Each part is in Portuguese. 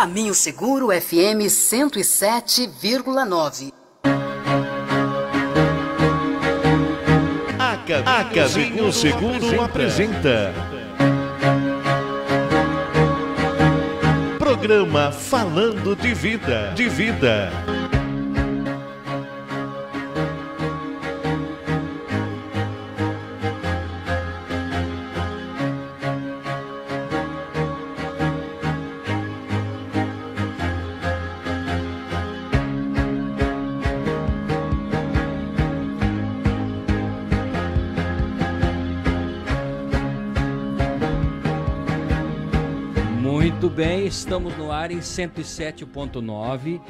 Caminho Seguro FM 107,9. A Caminho Seguro apresenta. Programa Falando de Vida. De Vida. Estamos no ar em 107.9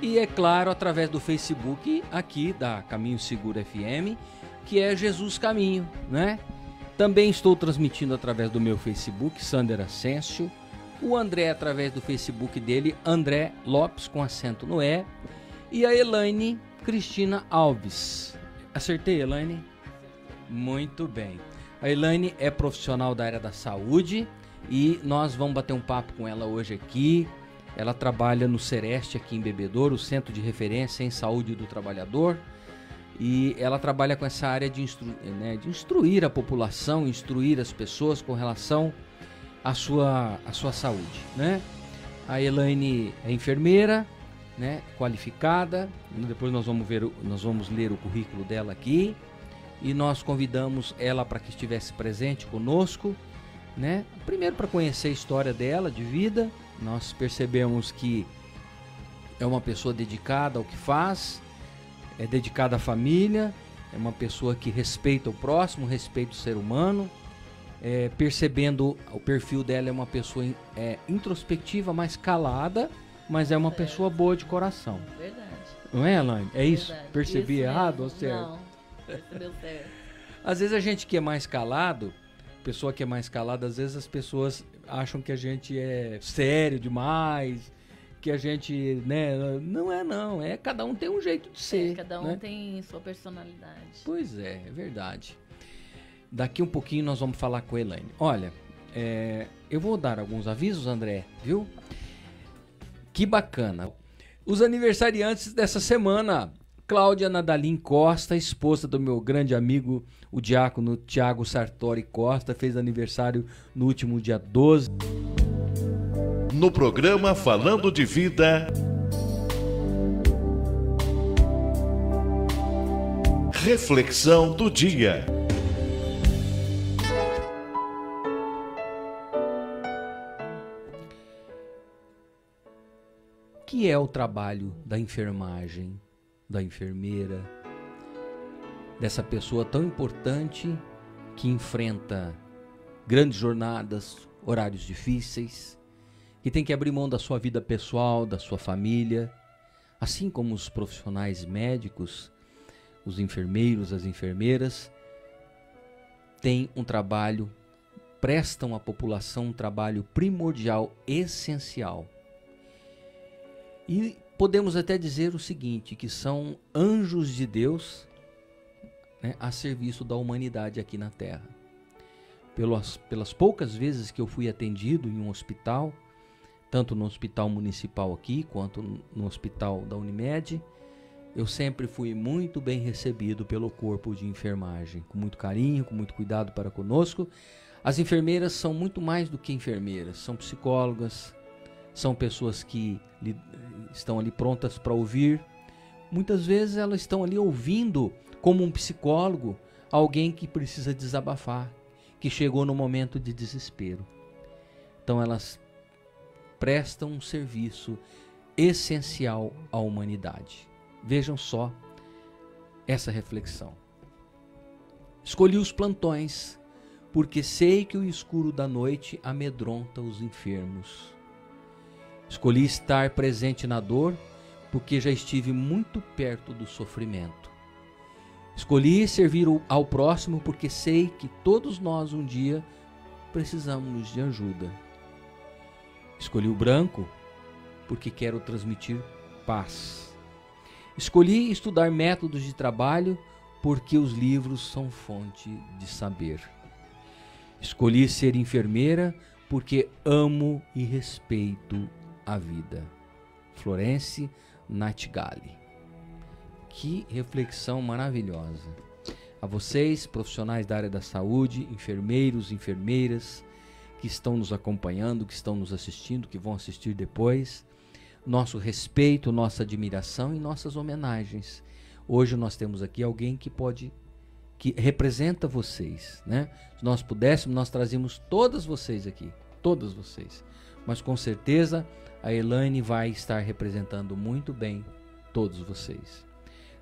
e é claro através do Facebook aqui da Caminho Seguro FM, que é Jesus Caminho, né? Também estou transmitindo através do meu Facebook, Sander Ascencio, o André através do Facebook dele, André Lopes com acento no E, e a Elaine Cristina Alves. Acertei, Elaine? Muito bem. A Elaine é profissional da área da saúde, e nós vamos bater um papo com ela hoje aqui. Ela trabalha no Sereste aqui em Bebedouro, o Centro de Referência em Saúde do Trabalhador. E ela trabalha com essa área de, instru né, de instruir a população, instruir as pessoas com relação à sua, à sua saúde. Né? A Elaine é enfermeira, né, qualificada. Depois nós vamos ver, nós vamos ler o currículo dela aqui e nós convidamos ela para que estivesse presente conosco né? Primeiro para conhecer a história dela, de vida, nós percebemos que é uma pessoa dedicada ao que faz, é dedicada à família, é uma pessoa que respeita o próximo, respeita o ser humano. É, percebendo o perfil dela é uma pessoa é, introspectiva, mais calada, mas é uma é. pessoa boa de coração. Verdade. Não é, Elaine? É isso? Verdade. Percebi isso errado mesmo. ou certo? Não, percebeu certo. Às vezes a gente que é mais calado, pessoa que é mais calada, às vezes as pessoas acham que a gente é sério demais, que a gente, né, não é não, é cada um tem um jeito de ser. É, cada um né? tem sua personalidade. Pois é, é verdade. Daqui um pouquinho nós vamos falar com a Elaine. Olha, é, eu vou dar alguns avisos, André, viu? Que bacana. Os aniversariantes dessa semana. Cláudia Nadalim Costa, esposa do meu grande amigo, o diácono Tiago Sartori Costa, fez aniversário no último dia 12. No programa Falando de Vida. Reflexão do dia. O que é o trabalho da enfermagem? da enfermeira, dessa pessoa tão importante que enfrenta grandes jornadas, horários difíceis, que tem que abrir mão da sua vida pessoal, da sua família, assim como os profissionais médicos, os enfermeiros, as enfermeiras, têm um trabalho, prestam à população um trabalho primordial, essencial. E podemos até dizer o seguinte, que são anjos de Deus né, a serviço da humanidade aqui na Terra. Pelas, pelas poucas vezes que eu fui atendido em um hospital, tanto no hospital municipal aqui quanto no hospital da Unimed, eu sempre fui muito bem recebido pelo corpo de enfermagem, com muito carinho, com muito cuidado para conosco. As enfermeiras são muito mais do que enfermeiras, são psicólogas, são pessoas que estão ali prontas para ouvir. Muitas vezes elas estão ali ouvindo, como um psicólogo, alguém que precisa desabafar, que chegou no momento de desespero. Então elas prestam um serviço essencial à humanidade. Vejam só essa reflexão. Escolhi os plantões, porque sei que o escuro da noite amedronta os enfermos. Escolhi estar presente na dor porque já estive muito perto do sofrimento. Escolhi servir ao próximo porque sei que todos nós um dia precisamos de ajuda. Escolhi o branco porque quero transmitir paz. Escolhi estudar métodos de trabalho porque os livros são fonte de saber. Escolhi ser enfermeira porque amo e respeito a vida. Florence Nightingale. Que reflexão maravilhosa. A vocês, profissionais da área da saúde, enfermeiros, enfermeiras, que estão nos acompanhando, que estão nos assistindo, que vão assistir depois, nosso respeito, nossa admiração e nossas homenagens. Hoje nós temos aqui alguém que pode que representa vocês, né? Se nós pudéssemos, nós trazíamos todas vocês aqui, todas vocês. Mas com certeza a Elaine vai estar representando muito bem todos vocês.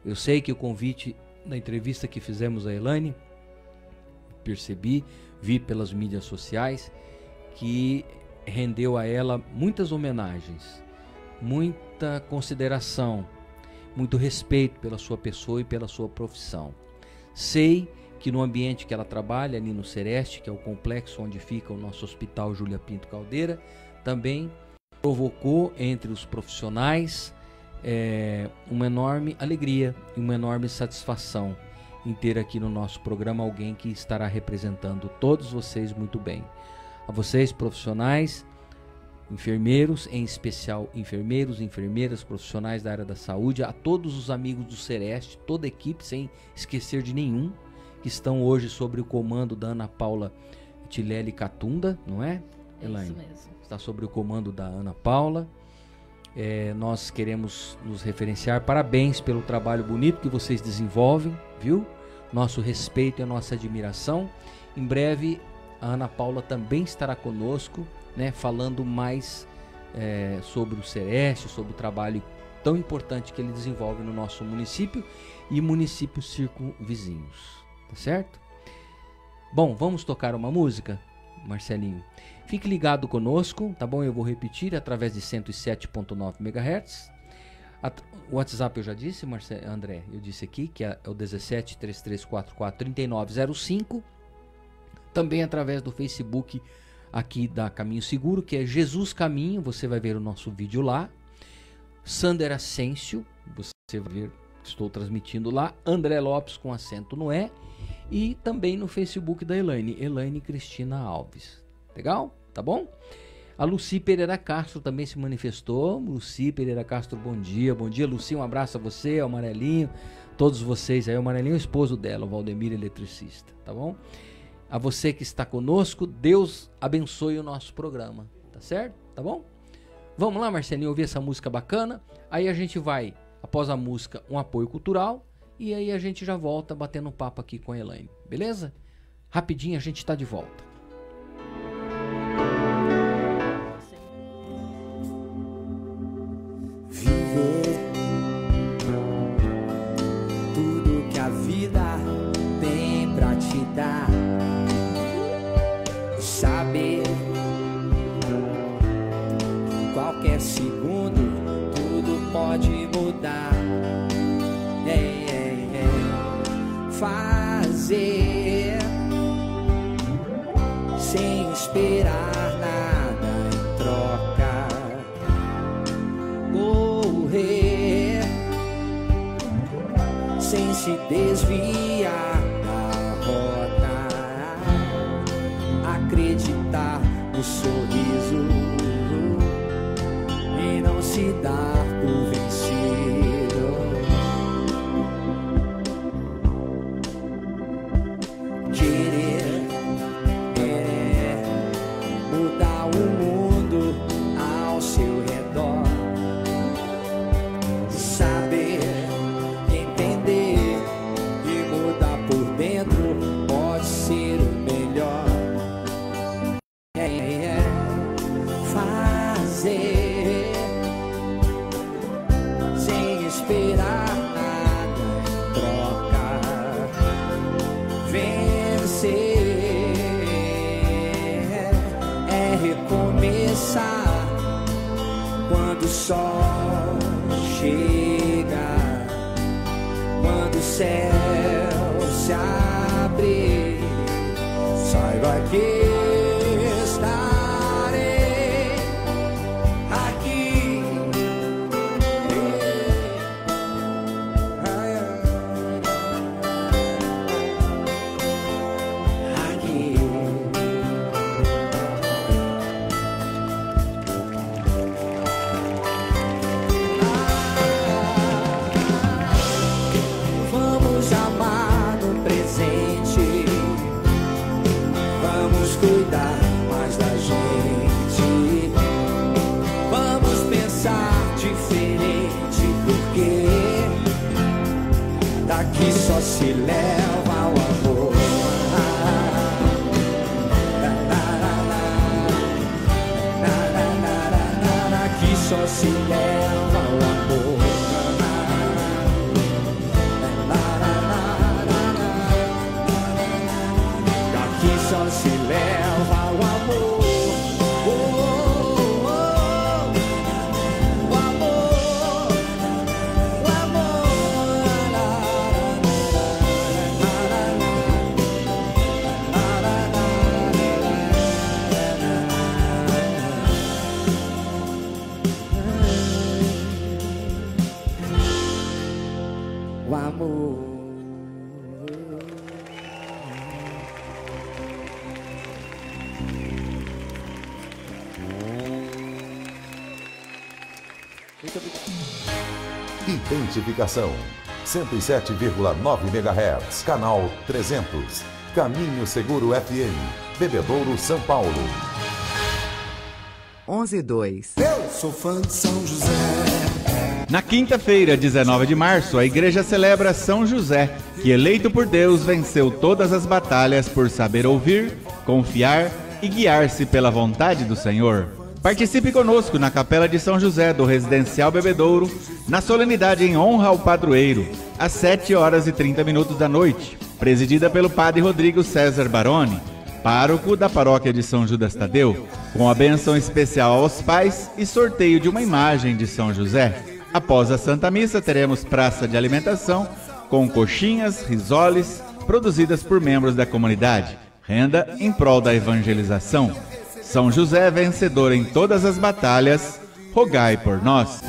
Eu sei que o convite na entrevista que fizemos a Elaine, percebi, vi pelas mídias sociais que rendeu a ela muitas homenagens, muita consideração, muito respeito pela sua pessoa e pela sua profissão. Sei que no ambiente que ela trabalha, ali no Sereste, que é o complexo onde fica o nosso Hospital Júlia Pinto Caldeira, também provocou entre os profissionais é, uma enorme alegria e uma enorme satisfação em ter aqui no nosso programa alguém que estará representando todos vocês muito bem. A vocês, profissionais, enfermeiros, em especial enfermeiros, enfermeiras, profissionais da área da saúde, a todos os amigos do Sereste, toda a equipe, sem esquecer de nenhum, que estão hoje sobre o comando da Ana Paula Tilelli Catunda, não é, Elaine? É isso mesmo. Está sobre o comando da Ana Paula. É, nós queremos nos referenciar. Parabéns pelo trabalho bonito que vocês desenvolvem, viu? Nosso respeito e a nossa admiração. Em breve, a Ana Paula também estará conosco né, falando mais é, sobre o Sereste, sobre o trabalho tão importante que ele desenvolve no nosso município e municípios circunvizinhos. Tá certo? Bom, vamos tocar uma música, Marcelinho. Fique ligado conosco, tá bom? Eu vou repetir através de 107.9 MHz. O WhatsApp eu já disse, Marce... André, eu disse aqui que é o 17 3344 3905. Também através do Facebook aqui da Caminho Seguro, que é Jesus Caminho, você vai ver o nosso vídeo lá. Sander Asensio, você vai ver, estou transmitindo lá. André Lopes com acento no E. E também no Facebook da Elaine, Elaine Cristina Alves. Legal? Tá bom? A Luci Pereira Castro também se manifestou. Luci Pereira Castro, bom dia. Bom dia, Luci. Um abraço a você, ao Amarelinho, todos vocês aí. O Amarelinho é o esposo dela, o Valdemir Eletricista, tá bom? A você que está conosco, Deus abençoe o nosso programa, tá certo? Tá bom? Vamos lá, Marcelinho, ouvir essa música bacana. Aí a gente vai, após a música, um apoio cultural. E aí a gente já volta batendo um papo aqui com a Elaine, beleza? Rapidinho a gente está de volta. Se desviar da rota. Acreditar no sorriso e não se dar. Identificação 107,9 MHz, canal 300. Caminho Seguro FM, Bebedouro, São Paulo. 112. Eu sou fã de São José. Na quinta-feira, 19 de março, a igreja celebra São José, que eleito por Deus venceu todas as batalhas por saber ouvir, confiar e guiar-se pela vontade do Senhor. Participe conosco na Capela de São José do Residencial Bebedouro, na solenidade em honra ao padroeiro, às 7 horas e 30 minutos da noite, presidida pelo Padre Rodrigo César Baroni, pároco da paróquia de São Judas Tadeu, com a bênção especial aos pais e sorteio de uma imagem de São José. Após a Santa Missa, teremos praça de alimentação com coxinhas, risoles, produzidas por membros da comunidade. Renda em prol da evangelização. São José vencedor em todas as batalhas, rogai por nós.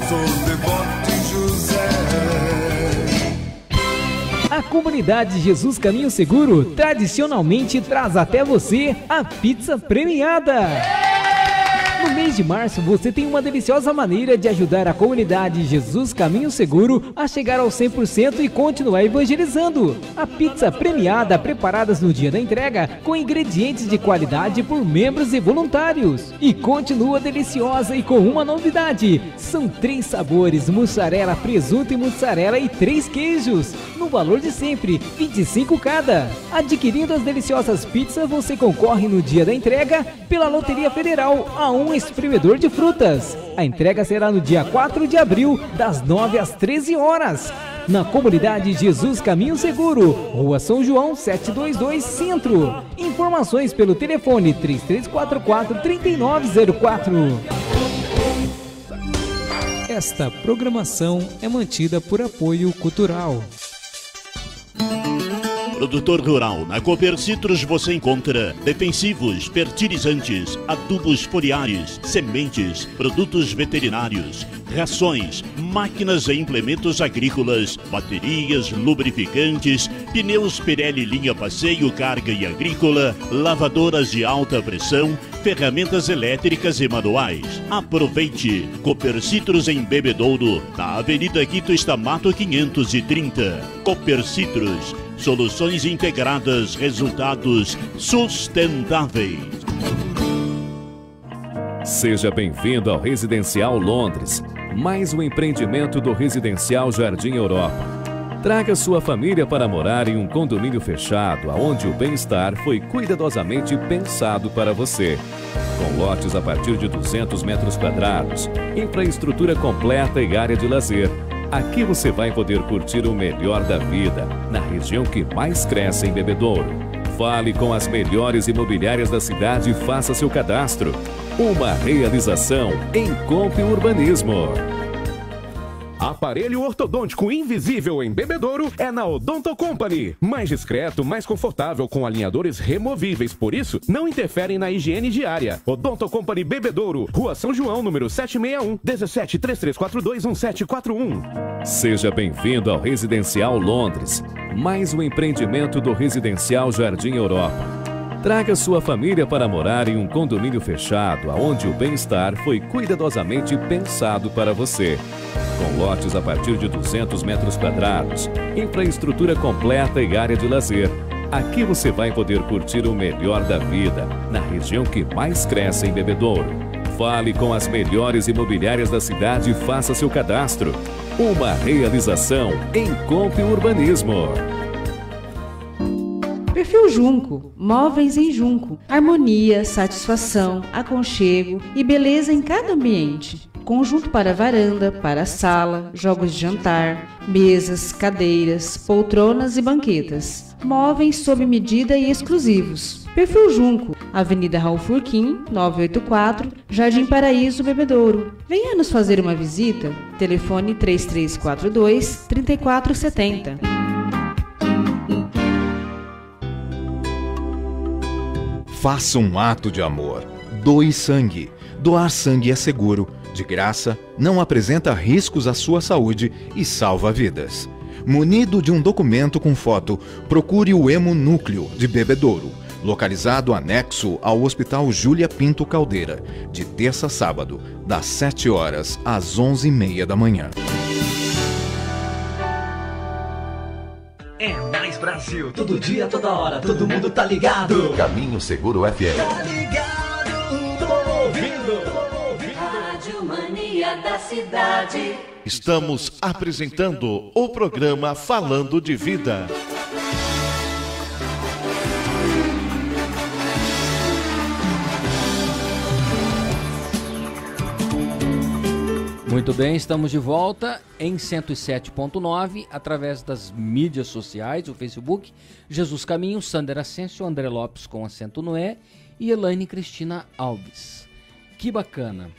A comunidade Jesus Caminho Seguro tradicionalmente traz até você a pizza premiada. No mês de março, você tem uma deliciosa maneira de ajudar a comunidade Jesus Caminho Seguro a chegar ao 100% e continuar evangelizando. A pizza premiada preparadas no dia da entrega com ingredientes de qualidade por membros e voluntários. E continua deliciosa e com uma novidade. São três sabores, mussarela, presunto e mussarela e três queijos. No valor de sempre, 25 cada. Adquirindo as deliciosas pizzas, você concorre no dia da entrega pela Loteria Federal a um espremedor de frutas. A entrega será no dia 4 de abril, das 9 às 13 horas. Na comunidade Jesus Caminho Seguro, Rua São João 722 Centro. Informações pelo telefone 3344 3904. Esta programação é mantida por apoio cultural. Produtor rural, na Cooper Citrus você encontra defensivos, fertilizantes, adubos foliares, sementes, produtos veterinários, rações, máquinas e implementos agrícolas, baterias, lubrificantes, pneus Pirelli linha passeio, carga e agrícola, lavadoras de alta pressão, ferramentas elétricas e manuais. Aproveite! Cooper Citrus em Bebedouro, na Avenida Quito Estamato 530. Cooper Citrus, soluções integradas, resultados sustentáveis. Seja bem-vindo ao Residencial Londres, mais um empreendimento do Residencial Jardim Europa. Traga sua família para morar em um condomínio fechado, onde o bem-estar foi cuidadosamente pensado para você. Com lotes a partir de 200 metros quadrados, infraestrutura completa e área de lazer. Aqui você vai poder curtir o melhor da vida, na região que mais cresce em Bebedouro. Fale com as melhores imobiliárias da cidade e faça seu cadastro. Uma realização Encontro Urbanismo. Aparelho ortodôntico invisível em bebedouro é na Odonto Company. Mais discreto, mais confortável, com alinhadores removíveis, por isso não interferem na higiene diária. Odonto Company Bebedouro, Rua São João, número 761, 17 3342 1741. Seja bem-vindo ao Residencial Londres, mais um empreendimento do Residencial Jardim Europa. Traga sua família para morar em um condomínio fechado, onde o bem-estar foi cuidadosamente pensado para você. Com lotes a partir de 200 metros quadrados, infraestrutura completa e área de lazer. Aqui você vai poder curtir o melhor da vida, na região que mais cresce em Bebedouro. Fale com as melhores imobiliárias da cidade e faça seu cadastro. Uma realização Encontro Urbanismo. Perfil Junco, móveis em Junco, harmonia, satisfação, aconchego e beleza em cada ambiente. Conjunto para varanda, para sala, jogos de jantar, mesas, cadeiras, poltronas e banquetas. Móveis sob medida e exclusivos. Perfil Junco, Avenida Raul Furquim, 984, Jardim Paraíso, Bebedouro. Venha nos fazer uma visita. Telefone 3342 3470. Faça um ato de amor. Doe sangue. Doar sangue é seguro, de graça, não apresenta riscos à sua saúde e salva vidas. Munido de um documento com foto, procure o Hemonúcleo de Bebedouro, localizado anexo ao Hospital Júlia Pinto Caldeira, de terça a sábado, das 7 horas às 11h30 da manhã. É mais Brasil, todo dia, toda hora, todo mundo tá ligado. Caminho Seguro FM. Tá ligado, tô ouvindo. Rádio Mania da Cidade. Estamos apresentando o programa Falando de Vida. Muito bem, estamos de volta em 107.9 através das mídias sociais, o Facebook, Jesus Caminho, Sander Ascenso, André Lopes com acento no E Elaine Cristina Alves. Que bacana!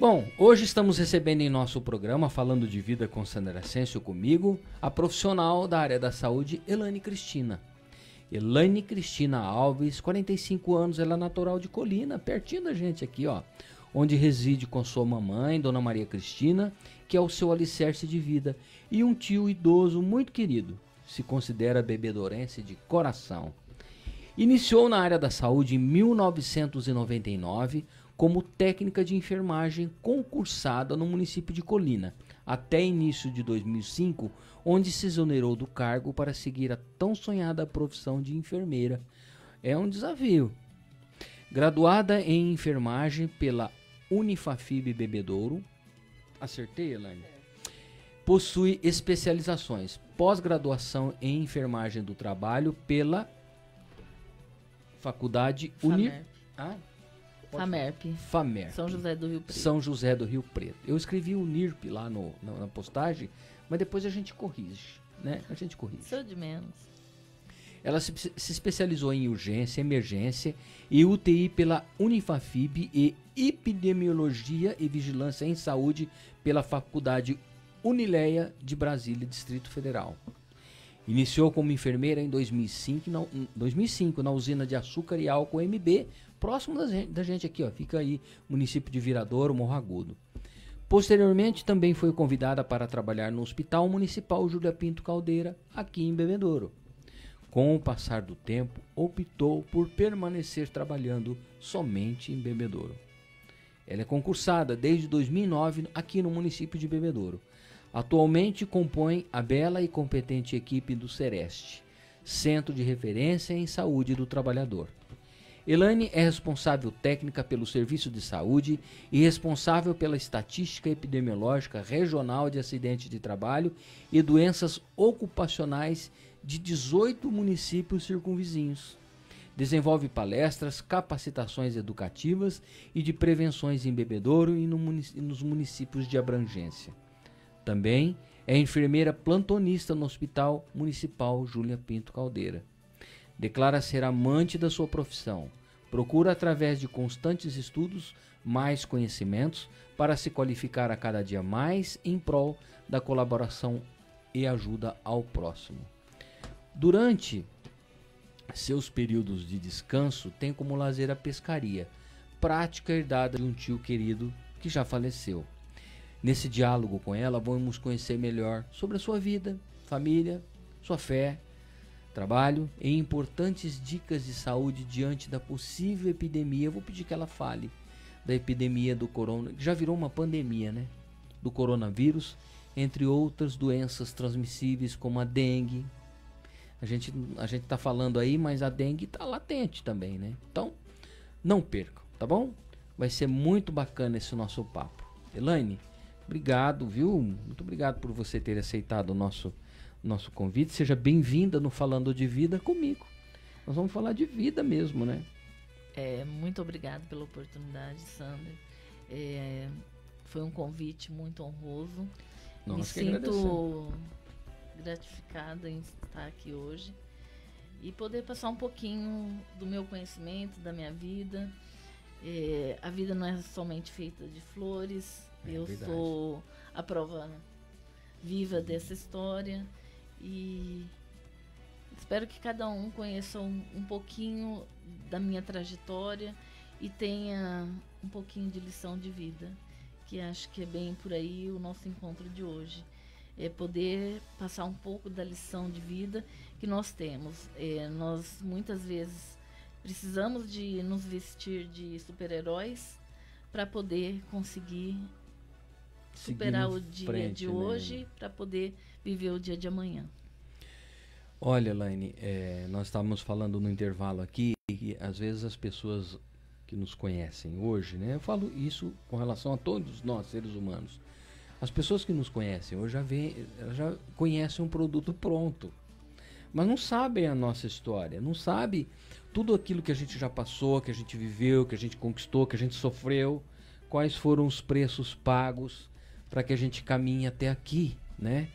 Bom, hoje estamos recebendo em nosso programa, falando de vida com Sander Ascenso comigo, a profissional da área da saúde, Elaine Cristina. Elaine Cristina Alves, 45 anos, ela é natural de Colina, pertinho da gente aqui, ó onde reside com sua mamãe, Dona Maria Cristina, que é o seu alicerce de vida, e um tio idoso muito querido, se considera bebedorense de coração. Iniciou na área da saúde em 1999 como técnica de enfermagem concursada no município de Colina, até início de 2005, onde se exonerou do cargo para seguir a tão sonhada profissão de enfermeira. É um desafio. Graduada em enfermagem pela Unifafib Bebedouro. Acertei, Elaine? Possui especializações. Pós-graduação em enfermagem do trabalho pela Faculdade Uni... Famerp. Ah? Famerp. Famerp. São José do Rio Preto. São José do Rio Preto. Eu escrevi o NIRP lá no, na, na postagem, mas depois a gente corrige, né? A gente corrige. Sou de menos. Ela se, se, especializou em urgência, emergência e UTI pela Unifafib e epidemiologia e vigilância em saúde pela Faculdade Unileia de Brasília, Distrito Federal. Iniciou como enfermeira em 2005 na, 2005, na usina de açúcar e álcool MB, próximo da gente, aqui, ó, fica aí, município de Viradouro, Morro Agudo. Posteriormente, também foi convidada para trabalhar no Hospital Municipal Júlia Pinto Caldeira, aqui em Bebedouro. Com o passar do tempo, optou por permanecer trabalhando somente em Bebedouro. Ela é concursada desde 2009 aqui no município de Bebedouro. Atualmente compõe a bela e competente equipe do Sereste, Centro de Referência em Saúde do Trabalhador. Elane é responsável técnica pelo Serviço de Saúde e responsável pela estatística epidemiológica regional de acidentes de trabalho e doenças ocupacionais de 18 municípios circunvizinhos. Desenvolve palestras, capacitações educativas e de prevenções em Bebedouro e no munic nos municípios de abrangência. Também é enfermeira plantonista no Hospital Municipal Júlia Pinto Caldeira. Declara ser amante da sua profissão. Procura, através de constantes estudos, mais conhecimentos para se qualificar a cada dia mais em prol da colaboração e ajuda ao próximo. Durante seus períodos de descanso, tem como lazer a pescaria, prática herdada de um tio querido que já faleceu. Nesse diálogo com ela, vamos conhecer melhor sobre a sua vida, família, sua fé, trabalho e importantes dicas de saúde diante da possível epidemia. Eu vou pedir que ela fale da epidemia do corona, que já virou uma pandemia, né? Do coronavírus, entre outras doenças transmissíveis como a dengue, a gente a gente tá falando aí, mas a dengue tá latente também, né? Então, não percam, tá bom? Vai ser muito bacana esse nosso papo. Elaine, Obrigado, viu? Muito obrigado por você ter aceitado o nosso, nosso convite. Seja bem-vinda no Falando de Vida comigo. Nós vamos falar de vida mesmo, né? É, muito obrigado pela oportunidade, Sander. É, foi um convite muito honroso. Nós Me sinto gratificada em estar aqui hoje e poder passar um pouquinho do meu conhecimento, da minha vida. É, a vida não é somente feita de flores. É Eu verdade. sou a prova viva dessa história e espero que cada um conheça um, um pouquinho da minha trajetória e tenha um pouquinho de lição de vida, que acho que é bem por aí o nosso encontro de hoje. É poder passar um pouco da lição de vida que nós temos. É, nós muitas vezes precisamos de nos vestir de super-heróis para poder conseguir superar o dia frente, de né? hoje para poder viver o dia de amanhã. Olha, Laine, é, nós estávamos falando no intervalo aqui que às vezes as pessoas que nos conhecem hoje, né? Eu falo isso com relação a todos nós, seres humanos. As pessoas que nos conhecem hoje já, vê, já conhecem um produto pronto, mas não sabem a nossa história, não sabem tudo aquilo que a gente já passou, que a gente viveu, que a gente conquistou, que a gente sofreu, quais foram os preços pagos para que a gente caminhe até aqui, né?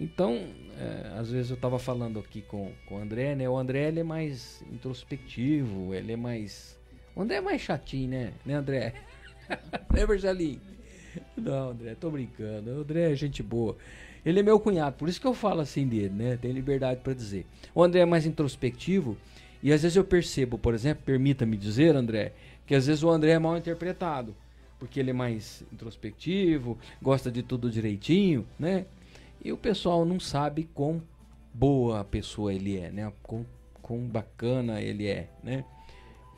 Então, é, às vezes eu estava falando aqui com, com o André, né? O André ele é mais introspectivo, ele é mais. O André é mais chatinho, né? Né, André? né, Marcelinho? Não, André, tô brincando. O André é gente boa. Ele é meu cunhado, por isso que eu falo assim dele, né? Tem liberdade para dizer. O André é mais introspectivo e às vezes eu percebo, por exemplo, permita-me dizer, André, que às vezes o André é mal interpretado, porque ele é mais introspectivo, gosta de tudo direitinho, né? E o pessoal não sabe quão boa a pessoa ele é, né? Quão, quão bacana ele é, né?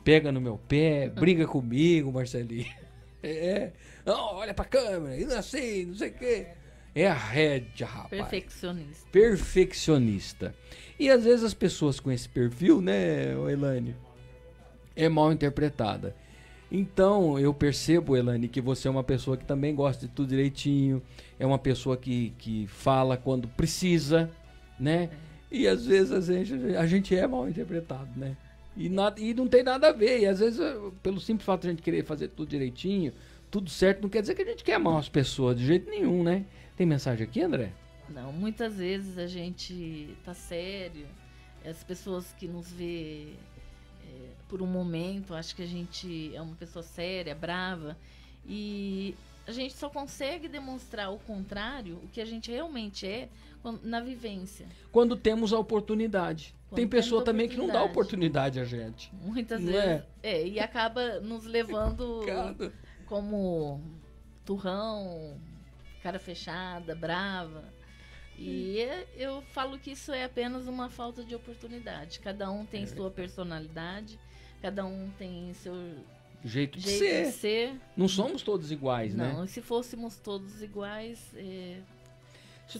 Pega no meu pé, briga comigo, Marcelinho. É, não, olha pra câmera, e não é assim, não sei o quê. É a rédea, rapaz. Perfeccionista. Perfeccionista. E às vezes as pessoas com esse perfil, né, Elane, é mal interpretada. Então eu percebo, Elane, que você é uma pessoa que também gosta de tudo direitinho, é uma pessoa que, que fala quando precisa, né? E às vezes a gente, a gente é mal interpretado, né? E, nada, e não tem nada a ver. E às vezes, eh, pelo simples fato de a gente querer fazer tudo direitinho, tudo certo, não quer dizer que a gente quer mal as pessoas de jeito nenhum, né? Tem mensagem aqui, André? Não, muitas vezes a gente tá sério, as pessoas que nos vê é, por um momento, acho que a gente é uma pessoa séria, brava, e a gente só consegue demonstrar o contrário, o que a gente realmente é, na vivência. Quando temos a oportunidade. Tem pessoa também que não dá oportunidade. a gente. Muitas Não vezes. É? e acaba nos levando Complicado. como turrão, cara fechada, brava. E é- eu falo que isso é apenas uma falta de oportunidade. Cada um tem É sua personalidade, cada um tem seu Jeito de jeito ser. de ser. Não somos todos iguais, né? Não, se fôssemos todos iguais,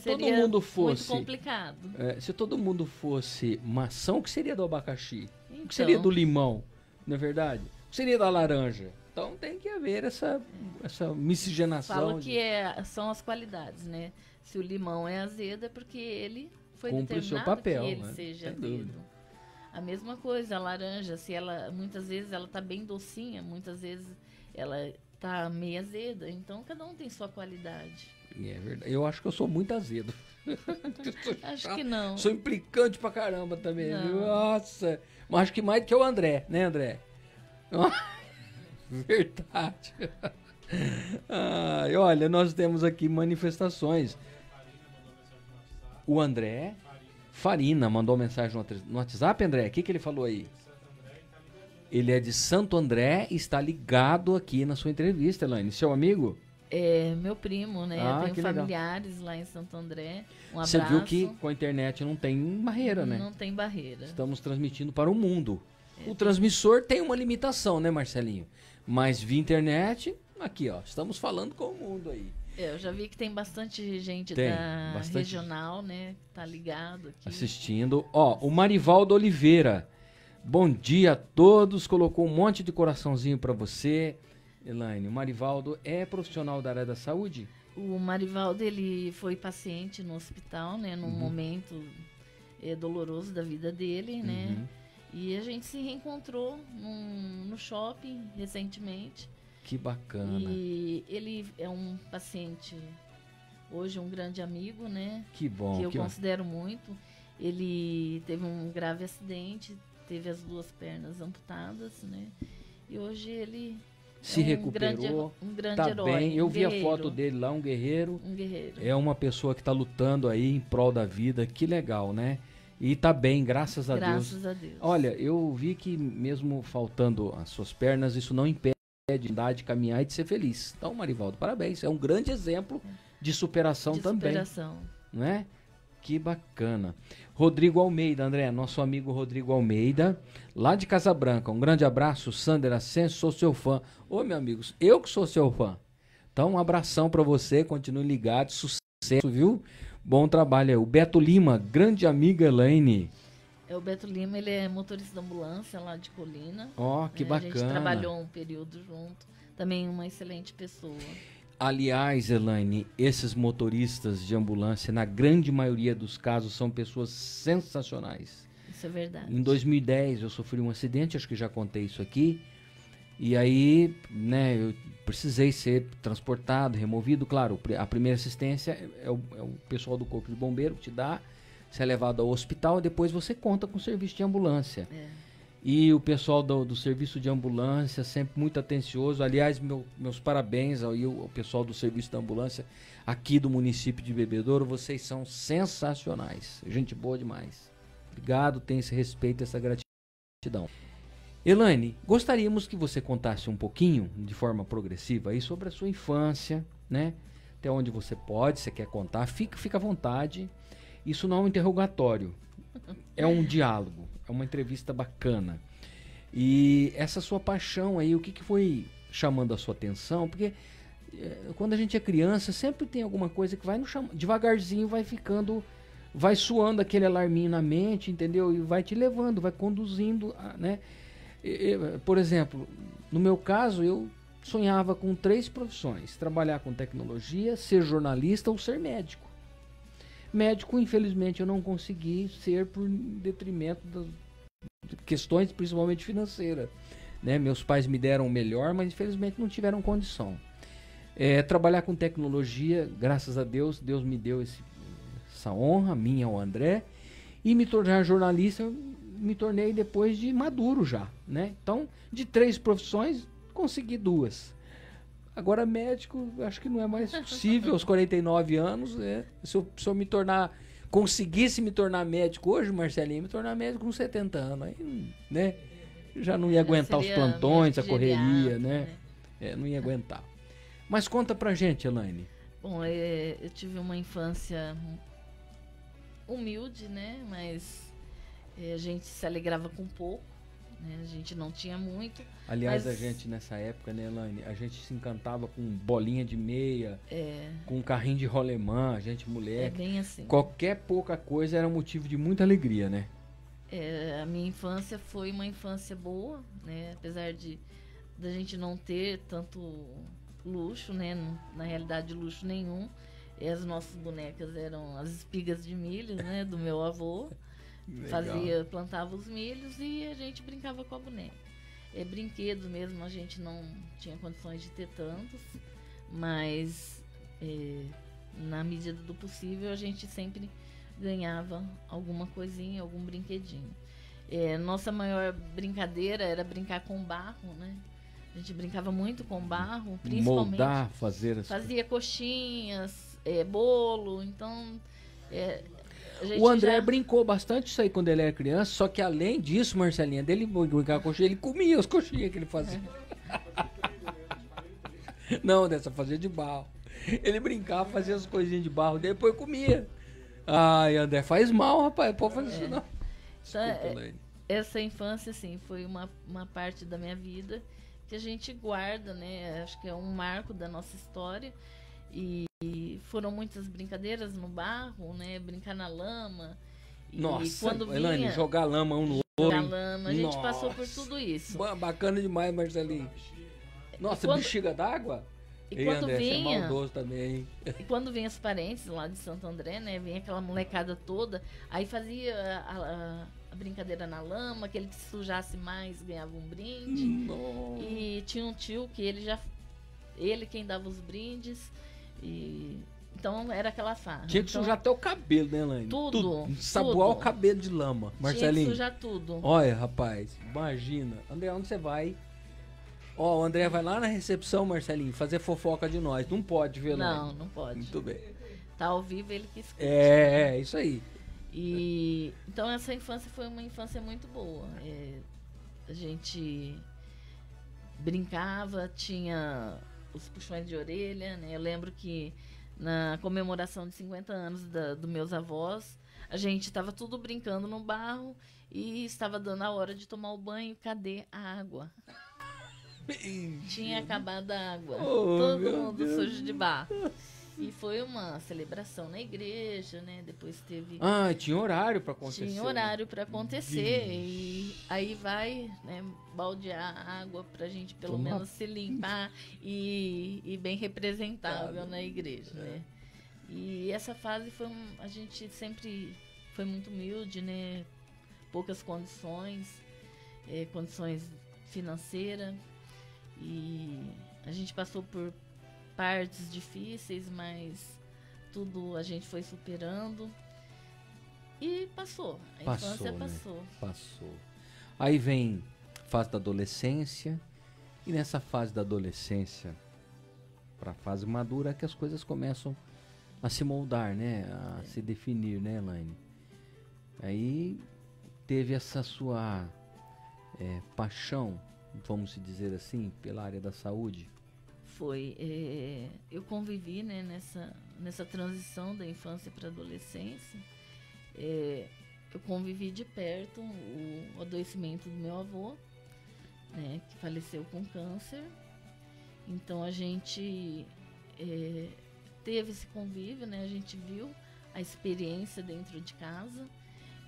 Se todo seria mundo muito fosse. complicado. é, se todo mundo fosse maçã, o que seria do abacaxi? o Então. que seria do limão? Não é verdade? O que seria da laranja? Então tem que haver essa, essa miscigenação. Falo de- que é, são as qualidades, né? Se o limão é azedo, é porque ele foi Cumpre o seu determinado papel, que ele né? seja Sem azedo. dúvida. A mesma coisa, a laranja, se ela muitas vezes ela tá bem docinha, muitas vezes ela tá meio azeda. Então cada um tem sua qualidade. É verdade. Eu acho que eu sou muito azedo. Acho que não. Sou implicante pra caramba também, Não. viu? Nossa. Mas acho que mais do que o André, né, André? Verdade. Ai, olha, nós temos aqui manifestações. O André Farina mandou mensagem no WhatsApp, André. O que, que ele falou aí? Ele é de Santo André e está ligado aqui na sua entrevista, Elaine. Seu amigo? É meu primo, né? Ah, Eu tenho que legal. familiares lá em Santo André. Um abraço. Você viu que com a internet não tem barreira, né? Não tem barreira. Estamos transmitindo para o mundo. É, O transmissor tem uma limitação, né, Marcelinho? Mas via internet, aqui, ó, estamos falando com o mundo aí. É, eu já vi que tem bastante gente Tem, da bastante. regional, né? Tá ligado aqui. Assistindo. Ó, o Marivaldo Oliveira. Bom dia a todos. Colocou um monte de coraçãozinho para você. Elaine, o Marivaldo é profissional da área da saúde? O Marivaldo, ele foi paciente no hospital, né? Num Uhum. momento é, doloroso da vida dele, né? Uhum. E a gente se reencontrou num- no shopping recentemente. Que bacana. E ele é um paciente, hoje um grande amigo, né? Que bom, Que eu que bom. considero muito. Ele teve um grave acidente, teve as duas pernas amputadas, né? E hoje ele Se um recuperou, grande, um grande tá herói. bem. Eu um vi a foto dele lá, um guerreiro. Um guerreiro. É uma pessoa que está lutando aí em prol da vida. Que legal, né? E tá bem, graças a Deus. Graças a Deus. Olha, eu vi que mesmo faltando as suas pernas, isso não impede de andar, de caminhar e de ser feliz. Então, Marivaldo, parabéns. É um grande exemplo de superação De também. superação. Não é? Que bacana. Rodrigo Almeida, André, nosso amigo Rodrigo Almeida, lá de Casa Branca. Um grande abraço, Sander Ascenso, sou seu fã. Ô, meu amigos, eu que sou seu fã. Então, um abração para você, continue ligado, sucesso, viu? Bom trabalho aí. O Beto Lima, grande amiga Elaine. É o Beto Lima, ele é motorista da ambulância lá de Colina. Ó, que né? A gente bacana. trabalhou um período junto. Também uma excelente pessoa. Aliás, Elaine, esses motoristas de ambulância, na grande maioria dos casos, são pessoas sensacionais. Isso é verdade. Em 2010 eu sofri um acidente, acho que já contei isso aqui. E aí, né, eu precisei ser transportado, removido. Claro, a primeira assistência é o, é o pessoal do Corpo de Bombeiro que te dá. Você é levado ao hospital e depois você conta com o serviço de ambulância. É. E o pessoal do, do serviço de ambulância, sempre muito atencioso. Aliás, meu- meus parabéns ao, ao pessoal do serviço da ambulância aqui do município de Bebedouro. Vocês são sensacionais. Gente boa demais. Obrigado, tem esse respeito, essa gratidão. Elaine, gostaríamos que você contasse um pouquinho, de forma progressiva, aí sobre a sua infância, né? Até onde você pode, você quer contar, fica, fica à vontade. Isso não é um interrogatório, é um diálogo, é uma entrevista bacana. E essa sua paixão aí, o que, que foi chamando a sua atenção? Porque eh, quando a gente é criança, sempre tem alguma coisa que vai no cham... devagarzinho, vai ficando, vai suando aquele alarminho na mente, entendeu? E vai te levando, vai conduzindo, né? Por exemplo, no meu caso, eu sonhava com três profissões: trabalhar com tecnologia, ser jornalista ou ser médico. Médico, infelizmente, eu não consegui ser por detrimento das questões, principalmente financeiras. Né? Meus pais me deram o melhor, mas infelizmente não tiveram condição. É, trabalhar com tecnologia, graças a Deus, Deus me deu esse- essa honra, minha ao André, e me tornar jornalista, me tornei depois de maduro já, né? Então, de três profissões, consegui duas. Agora, médico, acho que não é mais possível aos 49 anos, né? Se eu, se eu me tornar, conseguisse me tornar médico hoje, Marcelinho, me tornar médico com 70 anos, aí, né? Já não ia aguentar os plantões, a correria, geriatra, né? É, não ia aguentar. Mas conta pra gente, Elaine. Bom, é, eu tive uma infância humilde, né? Mas é, a gente se alegrava com pouco, né? A gente não tinha muito. Aliás, mas, a gente nessa época, né, Elaine, a gente se encantava com bolinha de meia, É. com carrinho de rolemã, a gente moleque. É bem assim. Qualquer pouca coisa era motivo de muita alegria, né? É, a minha infância foi uma infância boa, né? Apesar de da gente não ter tanto luxo, né? Na realidade, luxo nenhum. E as nossas bonecas eram as espigas de milho, né? Do meu avô. Legal. Fazia, plantava os milhos e a gente brincava com a boneca. É, brinquedos mesmo, a gente não tinha condições de ter tantos, mas é, na medida do possível a gente sempre ganhava alguma coisinha, algum brinquedinho. É, nossa maior brincadeira era brincar com barro, né? A gente brincava muito com barro, principalmente. Moldar, fazer as Fazia coxinhas, é, bolo, então. é, O André já- brincou bastante isso aí quando ele era criança, só que além disso, Marcelinha, dele brincar com coxinha, ele comia as coxinhas que ele fazia. Não, dessa fazia de barro. Ele brincava, fazia as coisinhas de barro, depois comia. Ai, André, faz mal, rapaz. Pode fazer isso É. não. Então, Desculpa, é, Elaine. essa infância, assim, foi uma, uma parte da minha vida que a gente guarda, né? Acho que é um marco da nossa história. E, foram muitas brincadeiras no barro, né? Brincar na lama. E Nossa, quando vinha, jogar lama um no jogar outro. lama, a gente Nossa. passou por tudo isso. Ba- Bacana demais, Marcelinho. Nossa, quando- bexiga d'água? E Ei, quando André, você é vinha. maldoso também? E quando vinha os parentes lá de Santo André, né? Vinha aquela molecada toda, aí fazia a, a- a brincadeira na lama, aquele que se sujasse mais ganhava um brinde. E tinha um tio que ele já. Ele quem dava os brindes. E. Então era aquela farra. Tinha que Então, sujar até o cabelo, né, Elaine? Tudo, Saboar tudo. o cabelo de lama. Tinha que Marcelinho. sujar tudo. Olha, rapaz, imagina. André, onde você vai? Ó, o André vai lá na recepção, Marcelinho, fazer fofoca de nós. Não pode, viu, Elaine? Não, não pode. Muito bem. Tá ao vivo ele que escuta. É, é, isso aí. E então essa infância foi uma infância muito boa. É, a gente brincava, tinha os puxões de orelha, né? Eu lembro que na comemoração de 50 anos da, dos meus avós, a gente estava tudo brincando no barro e estava dando a hora de tomar o banho. Cadê a água? Tinha acabado a água. Oh, Todo mundo Deus. sujo de barro. E foi uma celebração na igreja, né? Depois teve. Ah, tinha horário pra acontecer. Tinha horário para acontecer. E aí vai, né, baldear água pra gente pelo Tomar- menos se limpar e, e bem representável na igreja, né? E essa fase foi um, a gente sempre foi muito humilde, né? Poucas condições, eh, condições financeiras. E a gente passou por partes difíceis, mas tudo a gente foi superando. E passou. A infância né? passou. Passou. Aí vem fase da adolescência. E nessa fase da adolescência, pra fase madura, é que as coisas começam a se moldar, né? A se definir, né, Elaine? Aí teve essa sua é, paixão, vamos dizer assim, pela área da saúde. Foi. eh, eu convivi né, nessa, nessa transição da infância para adolescência. Eh, eu convivi de perto o, adoecimento do meu avô, né, que faleceu com câncer. Então a gente eh, teve esse convívio, né, a gente viu a experiência dentro de casa.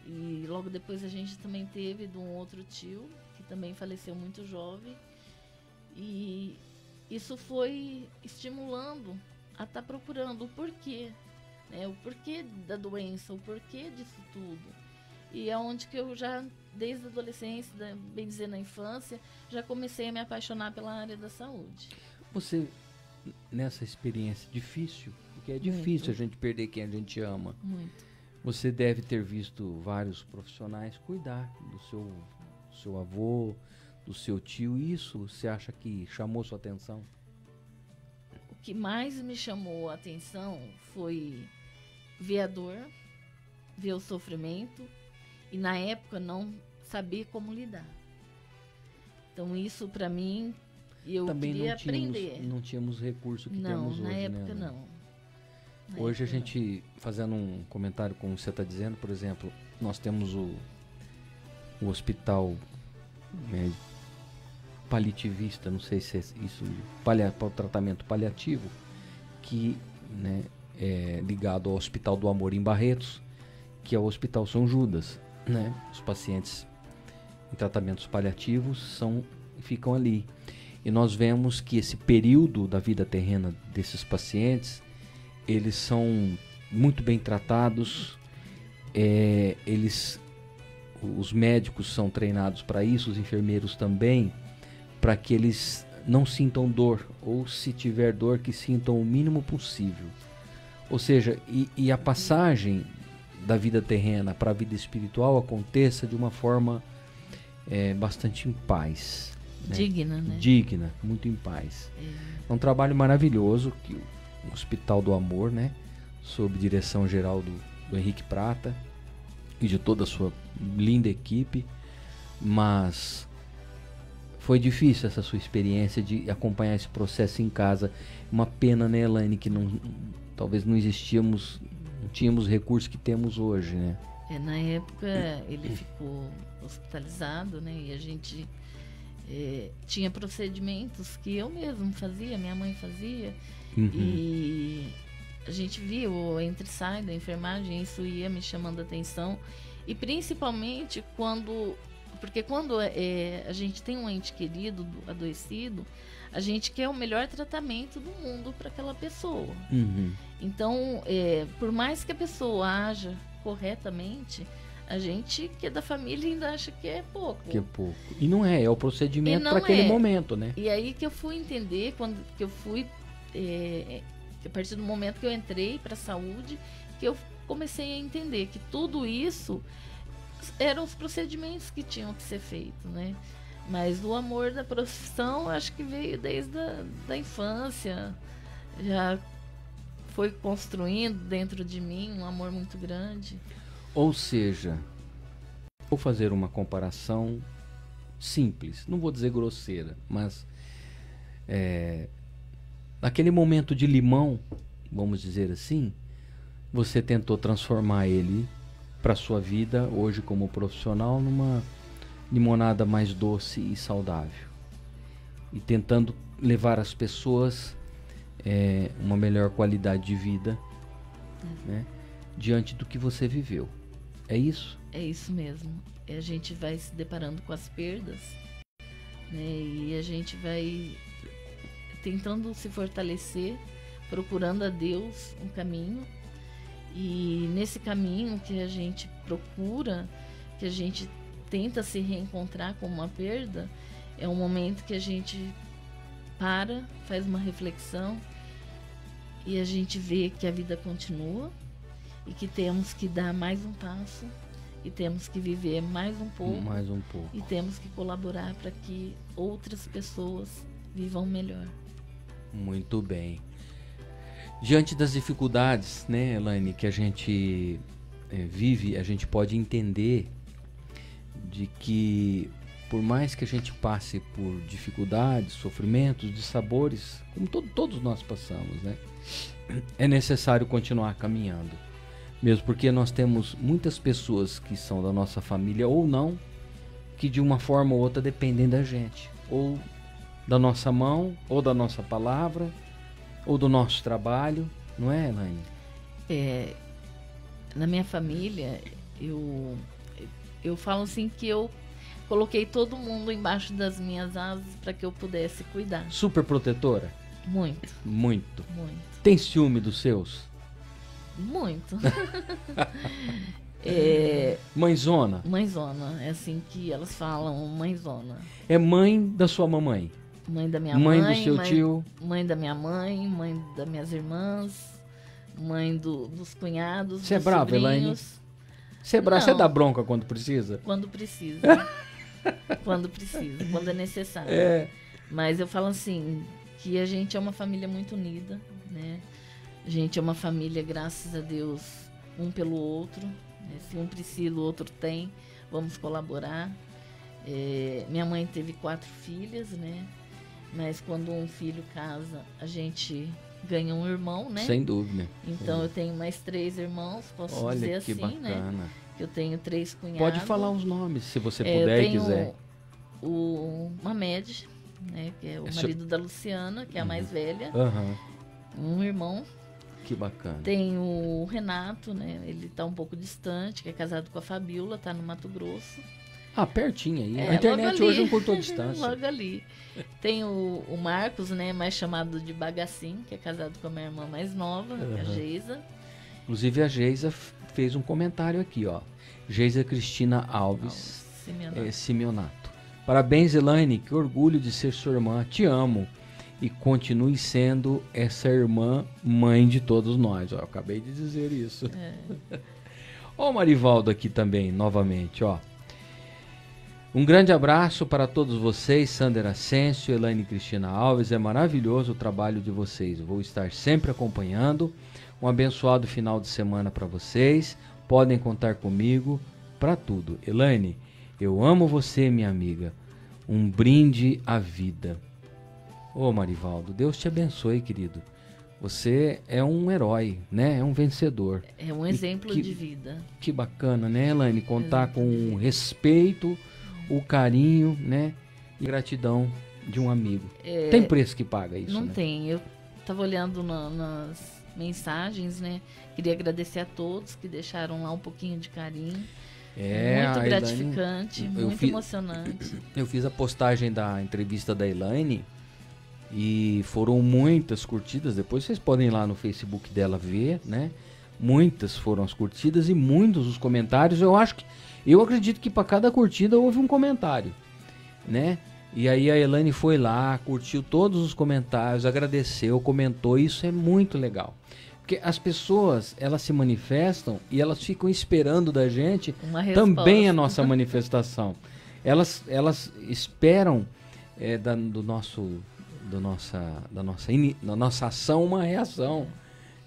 E logo depois a gente também teve de um outro tio, que também faleceu muito jovem. E isso foi estimulando a estar procurando o porquê, né? O porquê da doença, o porquê disso tudo. E é onde que eu já, desde a adolescência, bem dizer na infância, já comecei a me apaixonar pela área da saúde. Você, nessa experiência difícil, porque é Muito. difícil a gente perder quem a gente ama. Muito. Você deve ter visto vários profissionais cuidar do seu, seu avô, do seu tio. Isso você acha que chamou sua atenção? O que mais me chamou a atenção foi ver a dor, ver o sofrimento e na época não saber como lidar. Então isso para mim eu Também queria não tínhamos, aprender. não tínhamos recurso que não, temos hoje, na né, época Ana? não. Na Hoje a época, gente, fazendo um comentário como você está dizendo, por exemplo, nós temos o, o hospital né, paliativista, não sei se é isso, para o tratamento paliativo, que né, é ligado ao Hospital do Amor em Barretos, que é o Hospital São Judas. Né? Os pacientes em tratamentos paliativos são, ficam ali. E nós vemos que esse período da vida terrena desses pacientes, eles são muito bem tratados, é, eles, os médicos são treinados para isso, os enfermeiros também, para que eles não sintam dor, ou se tiver dor, que sintam o mínimo possível. Ou seja, e, e a passagem da vida terrena para a vida espiritual aconteça de uma forma é, bastante em paz. né? Digna, né? Digna, muito em paz. É. É um trabalho maravilhoso que o Hospital do Amor, né, sob direção geral do, do Henrique Prata e de toda a sua linda equipe, mas foi difícil essa sua experiência de acompanhar esse processo em casa. Uma pena, né, Elaine, que não, talvez não existíamos, não tínhamos recursos que temos hoje, né? É, na época ele ficou hospitalizado, né? E a gente é, tinha procedimentos que eu mesmo fazia, minha mãe fazia. Uhum. E a gente viu o entre sai da enfermagem, isso ia me chamando a atenção. E principalmente quando. Porque quando é, a gente tem um ente querido do- adoecido, a gente quer o melhor tratamento do mundo para aquela pessoa. Uhum. Então, é, por mais que a pessoa haja corretamente, a gente que é da família ainda acha que é pouco. Que é pouco. E não é, é o procedimento para aquele é. momento, né? E aí que eu fui entender, quando que eu fui. é, a partir do momento que eu entrei para a saúde, que eu comecei a entender que tudo isso eram os procedimentos que tinham que ser feitos, né? Mas o amor da profissão acho que veio desde a da infância. Já foi construindo dentro de mim um amor muito grande. Ou seja, vou fazer uma comparação simples, não vou dizer grosseira, mas é, naquele momento de limão, vamos dizer assim, você tentou transformar ele para sua vida hoje como profissional numa limonada mais doce e saudável e tentando levar as pessoas é, uma melhor qualidade de vida, né, diante do que você viveu. É isso? É isso mesmo. E a gente vai se deparando com as perdas, né? E a gente vai tentando se fortalecer, procurando a Deus um caminho. E nesse caminho que a gente procura, que a gente tenta se reencontrar com uma perda, é um momento que a gente para, faz uma reflexão e a gente vê que a vida continua e que temos que dar mais um passo e temos que viver mais um pouco Mais um pouco. e temos que colaborar para que outras pessoas vivam melhor. Muito bem. Diante das dificuldades, né, Elaine, que a gente eh, vive, a gente pode entender de que por mais que a gente passe por dificuldades, sofrimentos, dissabores, como to- todos nós passamos, né, é necessário continuar caminhando. Mesmo porque nós temos muitas pessoas que são da nossa família ou não, que de uma forma ou outra dependem da gente, ou da nossa mão, ou da nossa palavra, ou do nosso trabalho, não é, Elaine? É, na minha família, eu, eu falo assim que eu coloquei todo mundo embaixo das minhas asas para que eu pudesse cuidar. Super protetora? Muito, Muito. muito, Tem ciúme dos seus? muito. é, Mãezona? mãezona, é assim que elas falam, mãezona. É mãe da sua mamãe? Mãe da minha Mãe mãe. do seu mãe, tio? Mãe da minha mãe, mãe das minhas irmãs, mãe do- dos cunhados. Você é brava, Elaine? Você é brava? Você dá bronca quando precisa? Quando precisa. quando precisa, quando é necessário. É. Mas eu falo assim, que a gente é uma família muito unida, né? A gente é uma família, graças a Deus, um pelo outro. né? Se um precisa, o outro tem. Vamos colaborar. É, minha mãe teve quatro filhas, né? Mas quando um filho casa, a gente ganha um irmão, né? Sem dúvida. Então É. eu tenho mais três irmãos, posso Olha dizer assim, né? bacana. Que eu tenho três cunhados. Pode falar os nomes, se você É, puder e tenho quiser. O Mamed, né? Que é o É seu- marido da Luciana, que é a mais velha. Aham. Um irmão. Que bacana. Tem o Renato, né? Ele tá um pouco distante, que é casado com a Fabiola, tá no Mato Grosso. Ah, pertinho aí. É, a internet hoje não cortou distância. logo ali. Tem o, o Marcos, né? Mais chamado de Bagacim, que é casado com a minha irmã mais nova, é a. Geisa. Inclusive a Geisa fez um comentário aqui, ó. Geisa Cristina Alves Simeonato. eh, Simeonato. Parabéns, Elaine, que orgulho de ser sua irmã. Te amo. E continue sendo essa irmã mãe de todos nós. Ó, eu acabei de dizer isso. É. Ó o Marivaldo aqui também, novamente, ó. Um grande abraço para todos vocês, Sander Ascencio, Elaine Cristina Alves. É maravilhoso o trabalho de vocês. Vou estar sempre acompanhando. Um abençoado final de semana para vocês. Podem contar comigo para tudo. Elaine, eu amo você, minha amiga. Um brinde à vida. Ô Marivaldo, Deus te abençoe, querido. Você é um herói, né? É um vencedor. É um exemplo que- de vida. que bacana, né, Elaine? Contar com o respeito, o carinho, né? E gratidão de um amigo. É, Tem preço que paga isso, Não né? tem. Eu tava olhando na- nas mensagens, né? Queria agradecer a todos que deixaram lá um pouquinho de carinho. É, muito Elaine- gratificante, muito fi- emocionante. Eu fiz a postagem da entrevista da Elaine E foram muitas curtidas. Depois vocês podem ir lá no Facebook dela ver, né? Muitas foram as curtidas e muitos os comentários. Eu acho que eu acredito que para cada curtida houve um comentário, né? E aí a Elane foi lá, curtiu todos os comentários, agradeceu, comentou. Isso é muito legal. Porque as pessoas, elas se manifestam e elas ficam esperando da gente também a nossa manifestação. Elas, elas esperam é, da, do nosso, do nossa, da, nossa in, da nossa ação uma reação.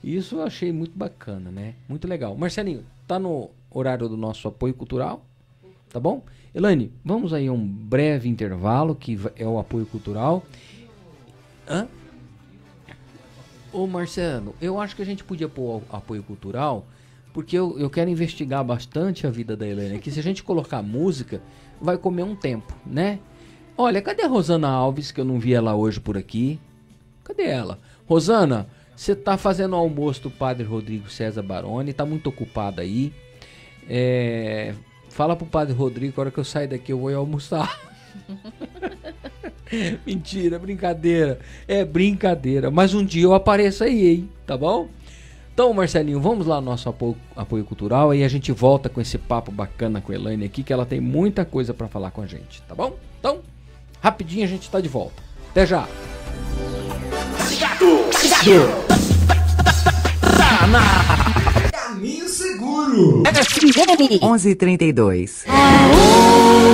Isso eu achei muito bacana, né? Muito legal. Marcelinho, tá no horário do nosso apoio cultural? Tá bom? Elane, vamos aí a um breve intervalo, que é o apoio cultural. Hã? Ô Marcelo, eu acho que a gente podia pôr o apoio cultural, porque eu, eu quero investigar bastante a vida da Elane. Que se a gente colocar música, vai comer um tempo, né? Olha, cadê a Rosana Alves, que eu não vi ela hoje por aqui? Cadê ela? Rosana, você tá fazendo almoço do padre Rodrigo César Baroni, tá muito ocupada aí. É, fala pro padre Rodrigo, a hora que eu sair daqui eu vou almoçar. Mentira, brincadeira. É brincadeira. Mas um dia eu apareço aí, hein? Tá bom? Então, Marcelinho, vamos lá no nosso apoio, apoio cultural e a gente volta com esse papo bacana com a Elaine aqui, que ela tem muita coisa para falar com a gente, tá bom? Então, rapidinho a gente tá de volta. Até já! Tá na... Caminho seguro. FM 1132. Aonde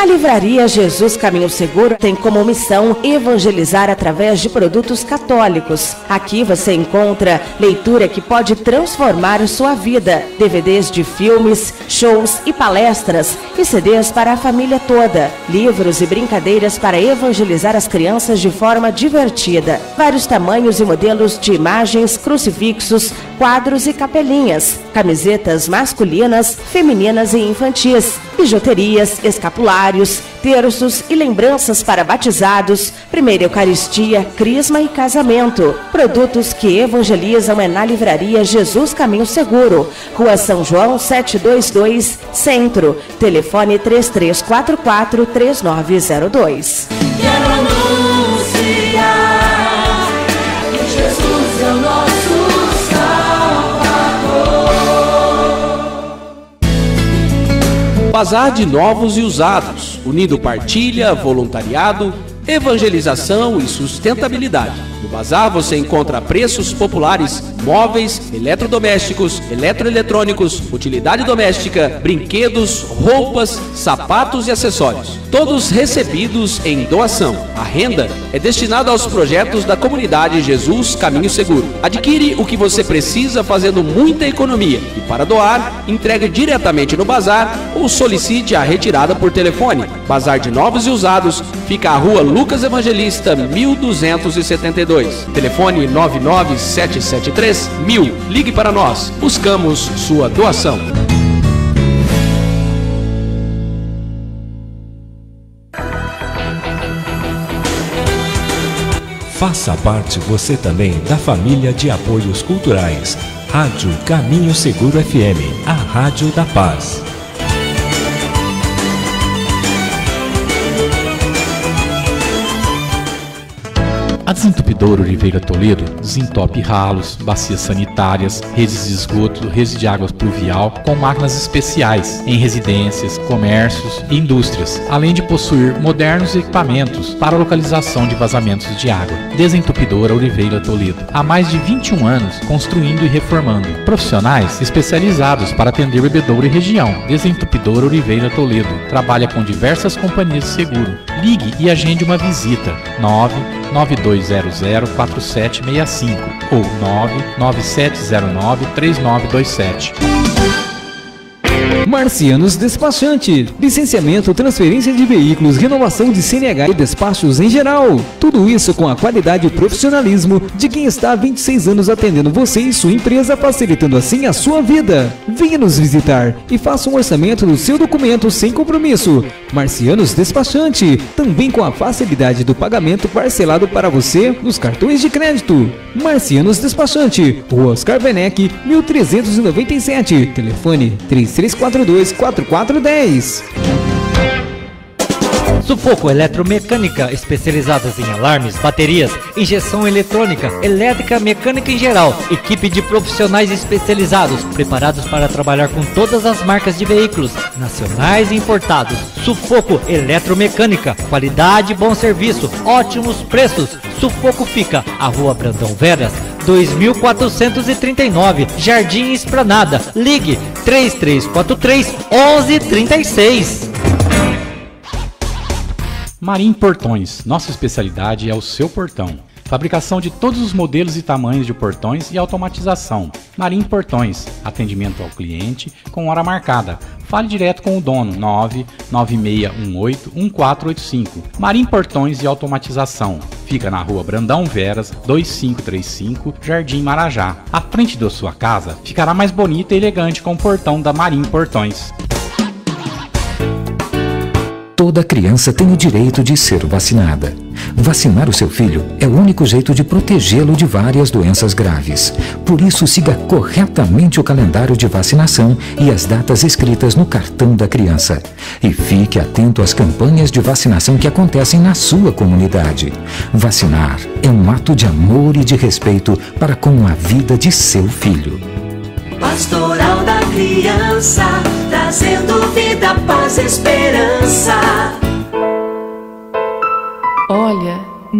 a Livraria Jesus Caminho Seguro tem como missão evangelizar através de produtos católicos. Aqui você encontra leitura que pode transformar sua vida, DVDs de filmes, shows e palestras e CDs para a família toda, livros e brincadeiras para evangelizar as crianças de forma divertida. Vários tamanhos e modelos de imagens, crucifixos, quadros e capelinhas, camisetas masculinas, femininas e infantis, bijuterias, terços e lembranças para batizados, primeira Eucaristia, Crisma e casamento. Produtos que evangelizam é na Livraria Jesus Caminho Seguro, Rua São João 722, Centro. Telefone 3344 3902. Bazar de novos e usados, unindo partilha, voluntariado, evangelização e sustentabilidade. No bazar você encontra preços populares, móveis, eletrodomésticos, eletroeletrônicos, utilidade doméstica, brinquedos, roupas, sapatos e acessórios. Todos recebidos em doação. A renda é destinada aos projetos da comunidade Jesus Caminho Seguro. Adquire o que você precisa fazendo muita economia e para doar, entregue diretamente no bazar ou solicite a retirada por telefone. Bazar de novos e usados fica à rua Lucas Evangelista 1272. Telefone 99773 mil. Ligue para nós. Buscamos sua doação. Faça parte você também da família de apoios culturais. Rádio Caminho Seguro FM, a Rádio da Paz. Desentupidora Oliveira Toledo desentope ralos, bacias sanitárias, redes de esgoto, redes de água pluvial com máquinas especiais em residências, comércios e indústrias, além de possuir modernos equipamentos para localização de vazamentos de água. Desentupidora Oliveira Toledo. Há mais de 21 anos construindo e reformando. Profissionais especializados para atender bebedouro e região. Desentupidora Oliveira Toledo. Trabalha com diversas companhias de seguro. Ligue e agende uma visita. 992 32004765 ou 997093927. Marcianos Despachante. Licenciamento, transferência de veículos, renovação de CNH e despachos em geral. Tudo isso com a qualidade e profissionalismo de quem está há 26 anos atendendo você e sua empresa, facilitando assim a sua vida. Venha nos visitar e faça um orçamento do seu documento sem compromisso. Marcianos Despachante. Também com a facilidade do pagamento parcelado para você nos cartões de crédito. Marcianos Despachante. Rua Oscar Venec, 1397. Telefone 3342 4410. Sufoco Eletromecânica, especializadas em alarmes, baterias, injeção eletrônica, elétrica, mecânica em geral. Equipe de profissionais especializados, preparados para trabalhar com todas as marcas de veículos, nacionais e importados. Sufoco Eletromecânica, qualidade, bom serviço, ótimos preços. Sufoco fica, a Rua Brandão Veras, 2439, Jardim Esplanada. Ligue 3343 1136. Marim Portões. Nossa especialidade é o seu portão. Fabricação de todos os modelos e tamanhos de portões e automatização. Marim Portões. Atendimento ao cliente com hora marcada. Fale direto com o dono 996181485. Marim Portões e Automatização. Fica na rua Brandão Veras, 2535, Jardim Marajá. A frente da sua casa ficará mais bonita e elegante com o portão da Marim Portões. Toda criança tem o direito de ser vacinada. Vacinar o seu filho é o único jeito de protegê-lo de várias doenças graves. Por isso, siga corretamente o calendário de vacinação e as datas escritas no cartão da criança. E fique atento às campanhas de vacinação que acontecem na sua comunidade. Vacinar é um ato de amor e de respeito para com a vida de seu filho. Pastoral da Criança, trazendo vida, paz, esperança.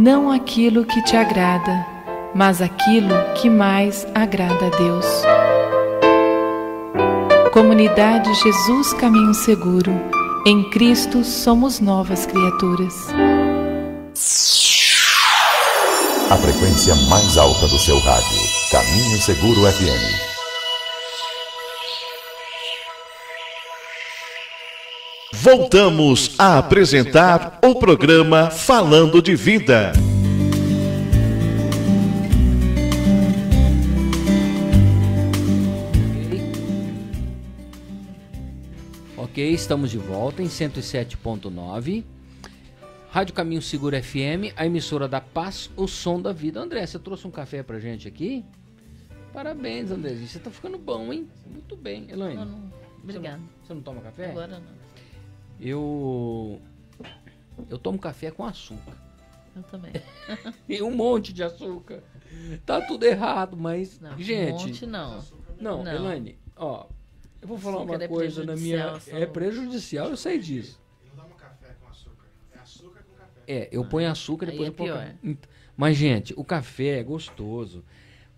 Não aquilo que te agrada, mas aquilo que mais agrada a Deus. Comunidade Jesus Caminho Seguro. Em Cristo somos novas criaturas. A frequência mais alta do seu rádio. Caminho Seguro FM. Voltamos a apresentar o programa Falando de Vida. Ok, estamos de volta em 107.9. Rádio Caminho Seguro FM, a emissora da paz, o som da vida. André, você trouxe um café pra gente aqui? Parabéns, Andrezinho. Você tá ficando bom, hein? Muito bem. Elaine. Obrigada. Você não, você não toma café? Agora não. Eu. Eu tomo café com açúcar. Eu também. E um monte de açúcar. Tá tudo errado, mas. Não, gente. um monte não. Não, Não. Elaine, ó. Eu vou falar Açúcar uma é coisa na minha. É prejudicial, eu sei disso. É, eu ponho açúcar Aí depois é eu ponho pior. café. Mas, gente, o café é gostoso.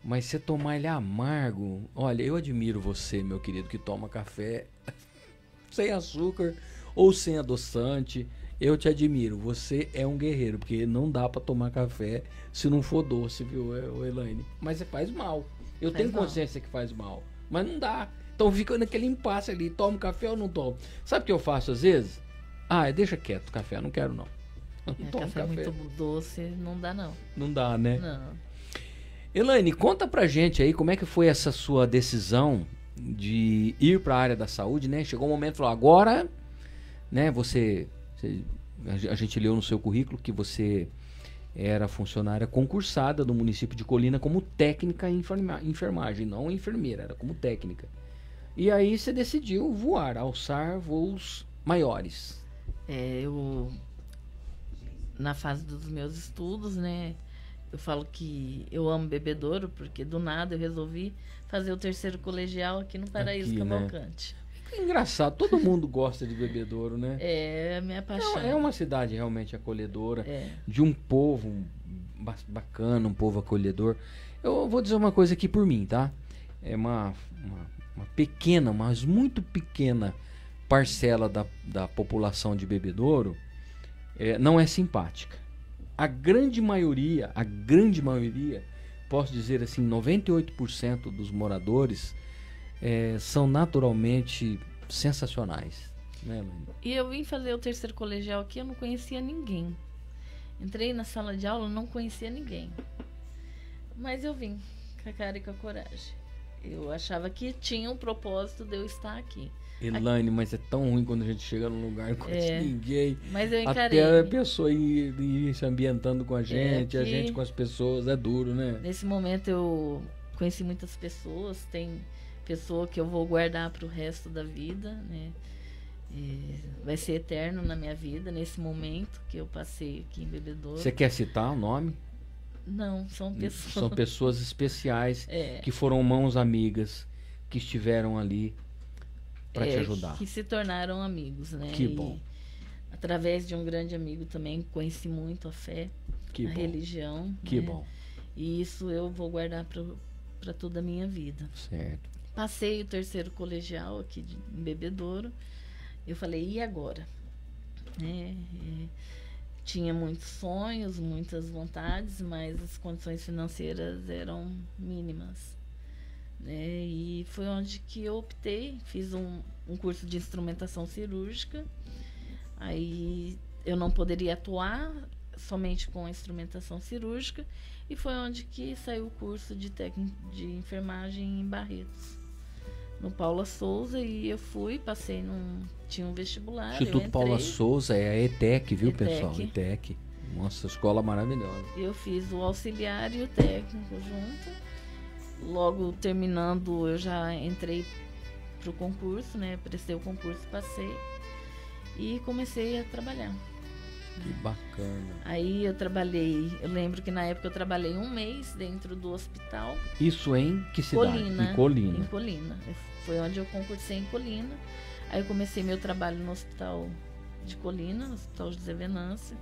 Mas você tomar ele amargo. Olha, eu admiro você, meu querido, que toma café sem açúcar ou sem adoçante. Eu te admiro. Você é um guerreiro, porque não dá pra tomar café se não for doce, viu, ô Elaine? Mas você faz mal. Eu Faz tenho mal. consciência que faz mal. Mas não dá. Então fica naquele impasse ali. Tomo café ou não tomo? Sabe o que eu faço às vezes? Ah, deixa quieto o café, não quero não. Não É, tomo café, muito doce não dá não. Não dá, né? Não. Elaine, conta pra gente aí como é que foi essa sua decisão de ir pra área da saúde, né? Chegou um momento falou, agora, né, você, você- a ge- a gente leu no seu currículo que você era funcionária concursada do município de Colina como técnica em enferma- enfermagem, não enfermeira, era como técnica. E aí você decidiu voar, alçar voos maiores. É, eu na fase dos meus estudos, né? Eu falo que eu amo bebedouro porque do nada eu resolvi fazer o terceiro colegial aqui no Paraíso Aqui, né? Cavalcante. Que engraçado, todo mundo gosta de bebedouro, né? É a minha paixão. É uma cidade realmente acolhedora, É. de um povo ba- bacana, um povo acolhedor. Eu vou dizer uma coisa aqui por mim, tá? É uma, uma, uma pequena, mas muito pequena parcela da, da população de Bebedouro é, não é simpática. A grande maioria, a grande maioria, posso dizer assim, 98% dos moradores é, são naturalmente sensacionais. Né? E eu vim fazer o terceiro colegial aqui, eu não conhecia ninguém. Entrei na sala de aula, não conhecia ninguém. Mas eu vim com a cara e com a coragem. Eu achava que tinha um propósito de eu estar aqui. Elaine, mas é tão ruim quando a gente chega num lugar e não conhece É, ninguém. mas eu encarei. Até a pessoa ir, ir se ambientando com a gente, a que- gente com as pessoas, é duro, né? Nesse momento eu conheci muitas pessoas, tem pessoa que eu vou guardar para o resto da vida, né? É, vai ser eterno na minha vida, nesse momento que eu passei aqui em Bebedouro. Você quer citar o nome? Não, são pessoas. São pessoas especiais É. que foram mãos amigas, que estiveram ali para te É, ajudar. Que se tornaram amigos, né? Que E bom. através de um grande amigo também conheci muito a fé, Que a bom. religião. Que né? bom. E isso eu vou guardar para toda a minha vida. Certo. Passei o terceiro colegial aqui de, em Bebedouro. Eu falei, e agora? É, é, tinha muitos sonhos, muitas vontades, mas as condições financeiras eram mínimas. né? E foi onde que eu optei, fiz um, um curso de instrumentação cirúrgica. Aí eu não poderia atuar somente com a instrumentação cirúrgica e foi onde que saiu o curso de técnico de enfermagem em Barretos no Paula Souza e eu fui, passei num tinha um vestibular, Instituto Paula Souza é a ETEC, viu, ETEC. pessoal? ETEC. Nossa, escola maravilhosa. Eu fiz o auxiliar e o técnico junto. Logo terminando, eu já entrei pro concurso, né? Prestei o concurso, passei e comecei a trabalhar. Que bacana. Aí eu trabalhei, eu lembro que na época eu trabalhei um mês dentro do hospital. Isso em que cidade? Colina. Em Colina. Em Colina. Foi onde eu concursei em Colina. Aí eu comecei meu trabalho no hospital de Colina, no Hospital José Venância.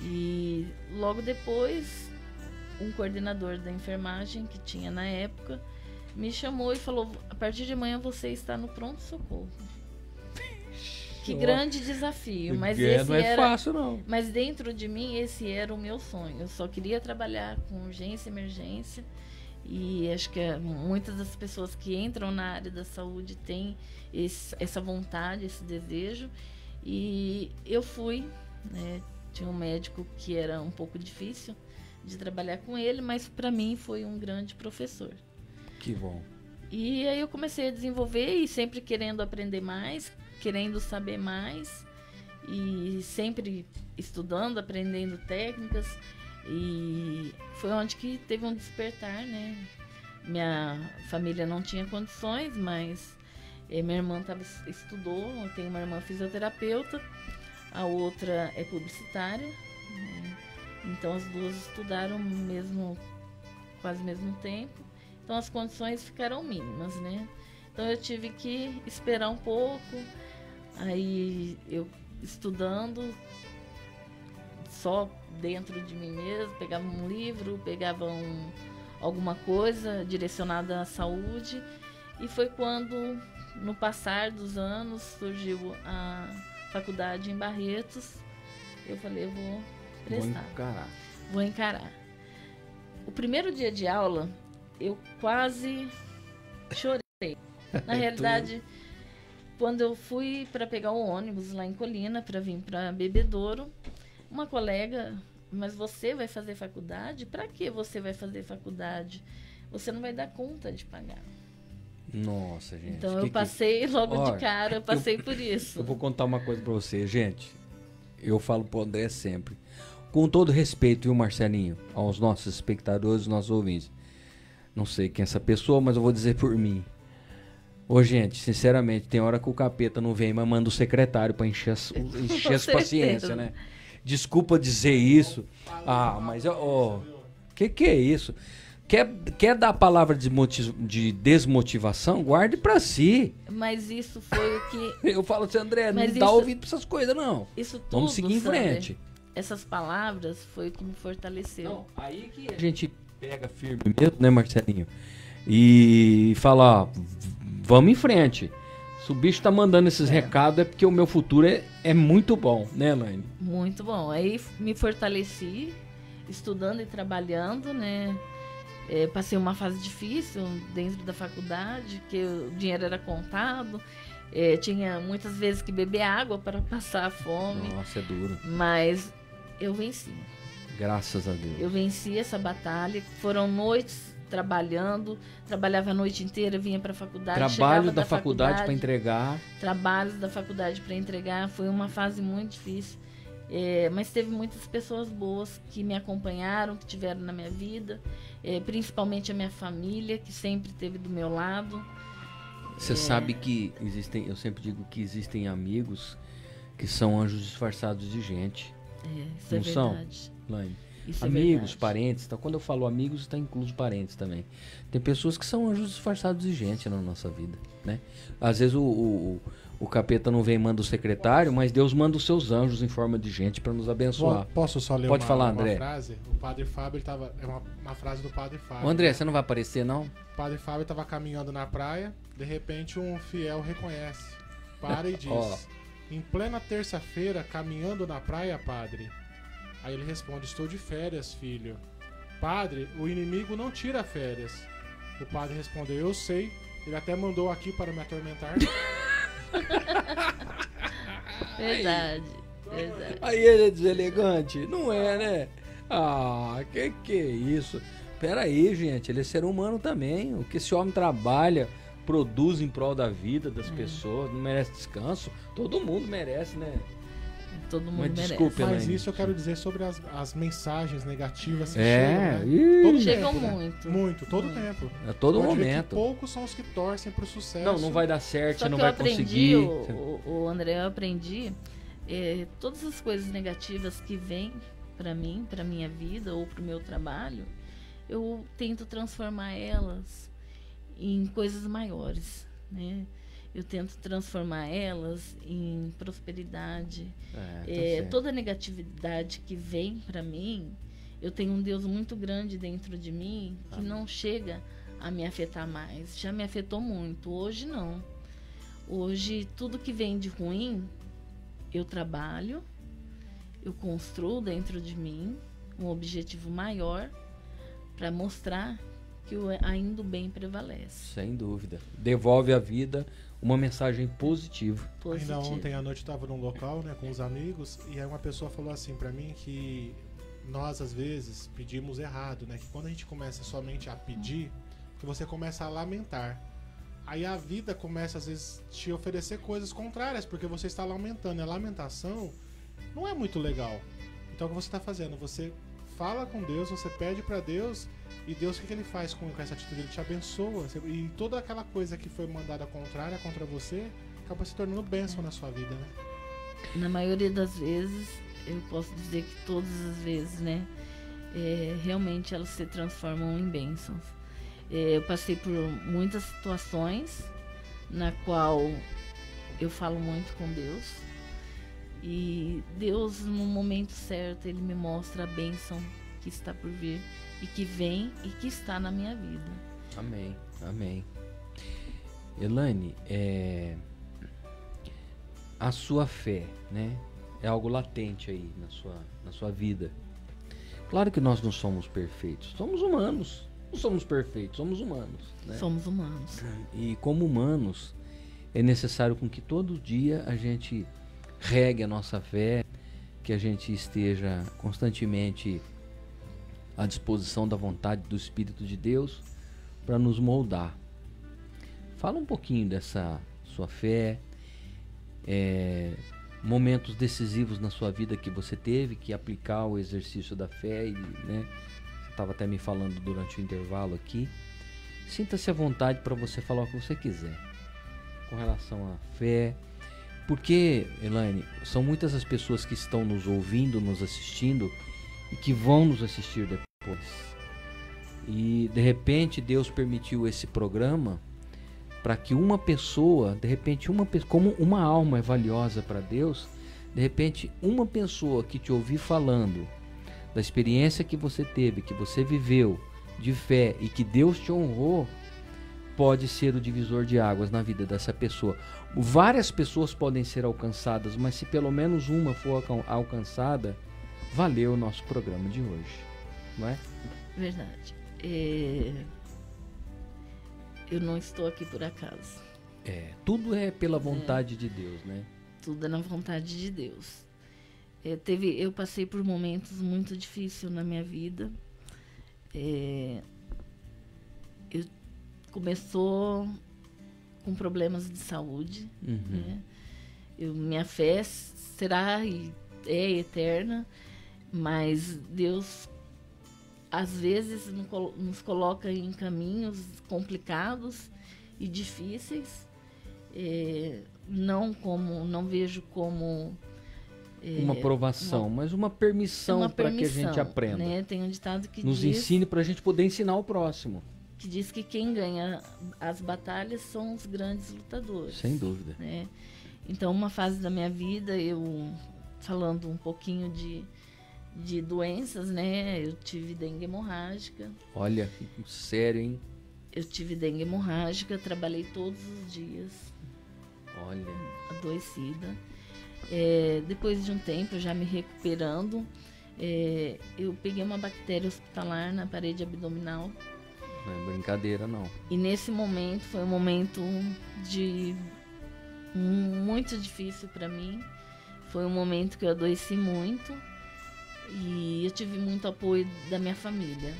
E logo depois, um coordenador da enfermagem que tinha na época me chamou e falou: a partir de amanhã você está no pronto-socorro. Que grande desafio, mas É, esse não é era, fácil, não. Mas dentro de mim esse era o meu sonho. Eu só queria trabalhar com urgência, emergência e acho que é, muitas das pessoas que entram na área da saúde têm esse- essa vontade, esse desejo. E eu fui, né? Tinha um médico que era um pouco difícil de trabalhar com ele, mas para mim foi um grande professor. Que bom. E aí eu comecei a desenvolver e sempre querendo aprender mais, querendo saber mais e sempre estudando, aprendendo técnicas e foi onde que teve um despertar, né? Minha família não tinha condições, mas eh, minha irmã tava, estudou, eu tenho uma irmã fisioterapeuta, a outra é publicitária, né? então as duas estudaram mesmo quase mesmo tempo. Então as condições ficaram mínimas, né? Então eu tive que esperar um pouco. Aí eu estudando só dentro de mim mesmo, pegava um livro, pegava um, alguma coisa direcionada à saúde. E foi quando, no passar dos anos, surgiu a faculdade em Barretos. Eu falei, eu vou Vou prestar. encarar. Vou encarar. O primeiro dia de aula, eu quase chorei. Na É realidade, quando eu fui para pegar o ônibus lá em Colina para vir para Bebedouro, uma colega, mas você vai fazer faculdade? Para que você vai fazer faculdade? Você não vai dar conta de pagar. Nossa, gente. Então que eu que- passei logo Olha, de cara, eu passei por isso. Eu vou contar uma coisa pra você, gente. Eu falo pro André sempre. Com todo respeito, viu, Marcelinho, aos nossos espectadores, nossos ouvintes. Não sei quem é essa pessoa, mas eu vou dizer por mim. Ô, gente, sinceramente, tem hora que o capeta não vem, mas manda o secretário pra encher as, encher as paciências, né? Desculpa dizer isso. Ah, mas, ó, que que é isso? Quer, quer dar a palavra de, de desmotivação? Guarde pra si. Mas isso foi o que. Eu falo assim, André, não Mas dá isso- ouvido pra essas coisas, não. Isso tudo, Vamos seguir em sabe? frente. Essas palavras foi o que me fortaleceu. aí que a gente pega firme mesmo, né, Marcelinho? E fala, ó, vamos em frente. Se o bicho tá mandando esses recados é porque o meu futuro é, é muito bom, né, Elaine? Muito bom. Aí me fortaleci, estudando e trabalhando, né? É, passei uma fase difícil dentro da faculdade, que o dinheiro era contado. É, tinha muitas vezes que beber água para passar a fome. Nossa, é duro. Mas eu venci. Graças a Deus. Eu venci essa batalha. Foram noites trabalhando, trabalhava a noite inteira, vinha para a faculdade. Trabalho chegava da faculdade para entregar. trabalhos da faculdade para entregar. Foi uma fase muito difícil. É, mas teve muitas pessoas boas que me acompanharam, que tiveram na minha vida, é, principalmente a minha família, que sempre esteve do meu lado. Você É. sabe que existem, eu sempre digo que existem amigos que são anjos disfarçados de gente. É, isso é Não são, verdade. Laine? Isso é amigos, verdade. parentes. Então, quando eu falo amigos, está incluso parentes também. Tem pessoas que são anjos disfarçados de gente na nossa vida, né? Às vezes o, o, o capeta não vem e manda o secretário, mas Deus manda os seus anjos em forma de gente para nos abençoar. Posso só ler Pode uma, falar, uma André. frase? O padre Fábio ele tava. É uma, uma frase do padre Fábio. Ô, André, você não vai aparecer, não? O padre Fábio estava caminhando na praia, de repente um fiel reconhece. Para e diz: Ó. Em plena terça-feira, caminhando na praia, padre. Aí ele responde: Estou de férias, filho. Padre, o inimigo não tira férias. O padre respondeu: Eu sei. Ele até mandou aqui para me atormentar. Verdade. Verdade. Aí ele é deselegante? Não é, né? Ah, que que é isso? Pera aí, gente, ele é ser humano também. O que esse homem trabalha, produz em prol da vida das pessoas, não merece descanso? Todo mundo merece, né? Todo mundo Mas desculpe, Mas Elaine. isso eu quero dizer sobre as, as mensagens negativas que É, chegam, né? Todo Chegam tempo, né? muito. Muito, todo Muito. tempo. A todo Pode momento. poucos são os que torcem pro sucesso. Não, não vai dar certo, Só não que vai aprendi, conseguir. o, o, o André, eu aprendi é, todas as coisas negativas que vêm para mim, para minha vida ou para o meu trabalho, eu tento transformar elas em coisas maiores, né? Eu tento transformar elas em prosperidade. É, tá É, toda negatividade que vem para mim, eu tenho um Deus muito grande dentro de mim que não chega a me afetar mais. Já me afetou muito. Hoje não. Hoje tudo que vem de ruim, eu trabalho, eu construo dentro de mim um objetivo maior para mostrar que o, ainda o bem prevalece. Sem dúvida. Devolve à vida uma mensagem positiva. Ainda ontem à noite eu tava num local, né, com os amigos, e aí uma pessoa falou assim pra mim que nós às vezes pedimos errado, né? Que quando a gente começa somente a pedir, que você começa a lamentar. Aí a vida começa às vezes te oferecer coisas contrárias, porque você está lamentando. E a lamentação não é muito legal. Então o que você está fazendo? Você fala com Deus, você pede pra Deus, e Deus o que, que ele faz com, essa atitude? Ele te abençoa. E toda aquela coisa que foi mandada contrária contra você acaba se tornando bênção na sua vida, né? Na maioria das vezes, eu posso dizer que todas as vezes, né? é, realmente elas se transformam em bênçãos. É, eu passei por muitas situações na qual eu falo muito com Deus. E Deus, no momento certo, Ele me mostra a bênção que está por vir e que vem e que está na minha vida. Amém, amém. Elaine, é... a sua fé, né? É algo latente aí na sua, na sua vida. Claro que nós não somos perfeitos, somos humanos. Não somos perfeitos, somos humanos. Né? Somos humanos. E como humanos, é necessário com que todo dia a gente regue a nossa fé, que a gente esteja constantemente à disposição da vontade do Espírito de Deus para nos moldar. Fala um pouquinho dessa sua fé, é, momentos decisivos na sua vida que você teve que aplicar o exercício da fé, e, né? Você estava até me falando durante o intervalo aqui. Sinta-se à vontade para você falar o que você quiser com relação à fé. Porque, Elaine, são muitas as pessoas que estão nos ouvindo, nos assistindo e que vão nos assistir depois. E de repente Deus permitiu esse programa para que uma pessoa, de repente uma como uma alma é valiosa para Deus, de repente uma pessoa que te ouvir falando da experiência que você teve, que você viveu de fé e que Deus te honrou, pode ser o divisor de águas na vida dessa pessoa. Várias pessoas podem ser alcançadas, mas se pelo menos uma for alcan- alcançada, valeu o nosso programa de hoje, não é? Verdade. É, Eu não estou aqui por acaso. É, tudo é pela vontade de Deus, né? Tudo é na vontade de Deus. É, teve, eu passei por momentos muito difíceis na minha vida. É, eu começou com problemas de saúde. Uhum. né? Eu, minha fé será e é eterna, mas Deus às vezes nos coloca em caminhos complicados e difíceis. É, não como, não vejo como é, uma aprovação, uma- mas uma permissão uma para que a gente permissão, aprenda. né? Tem um ditado que Nos diz ensine para a gente poder ensinar o próximo. Que diz que quem ganha as batalhas são os grandes lutadores. Sem dúvida. né? Então, uma fase da minha vida, eu falando um pouquinho de, de doenças, né? Eu tive dengue hemorrágica. Olha, sério, hein? Eu tive dengue hemorrágica, trabalhei todos os dias, Olha. adoecida. É, depois de um tempo, já me recuperando, é, eu peguei uma bactéria hospitalar na parede abdominal. Não é brincadeira, não. E nesse momento foi um momento de muito difícil para mim. Foi um momento que eu adoeci muito e eu tive muito apoio da minha família,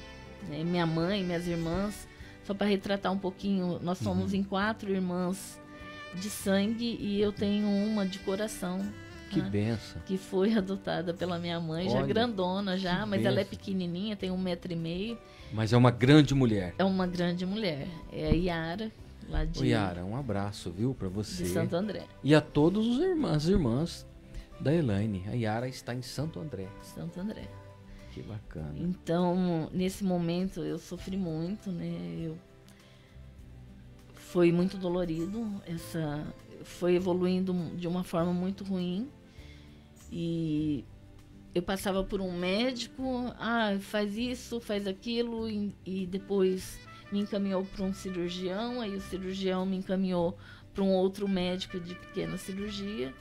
né? Minha mãe, minhas irmãs. Só para retratar um pouquinho, nós somos em quatro irmãs de sangue e eu tenho uma de coração. Que né? benção. Que foi adotada pela minha mãe, já Olha, grandona já, mas ela é benção. pequenininha, tem um metro e meio. Mas é uma grande mulher. É uma grande mulher. É a Yara, lá de, Ô, Yara, um abraço, viu, para você. de Santo André. E a todos os irmãos, as irmãs da Elaine. A Yara está em Santo André. Santo André. Que bacana. Então, nesse momento eu sofri muito, né? Eu foi muito dolorido, essa foi evoluindo de uma forma muito ruim. E eu passava por um médico, ah, faz isso, faz aquilo e, e depois me encaminhou para um cirurgião, aí o cirurgião me encaminhou para um outro médico de pequena cirurgia.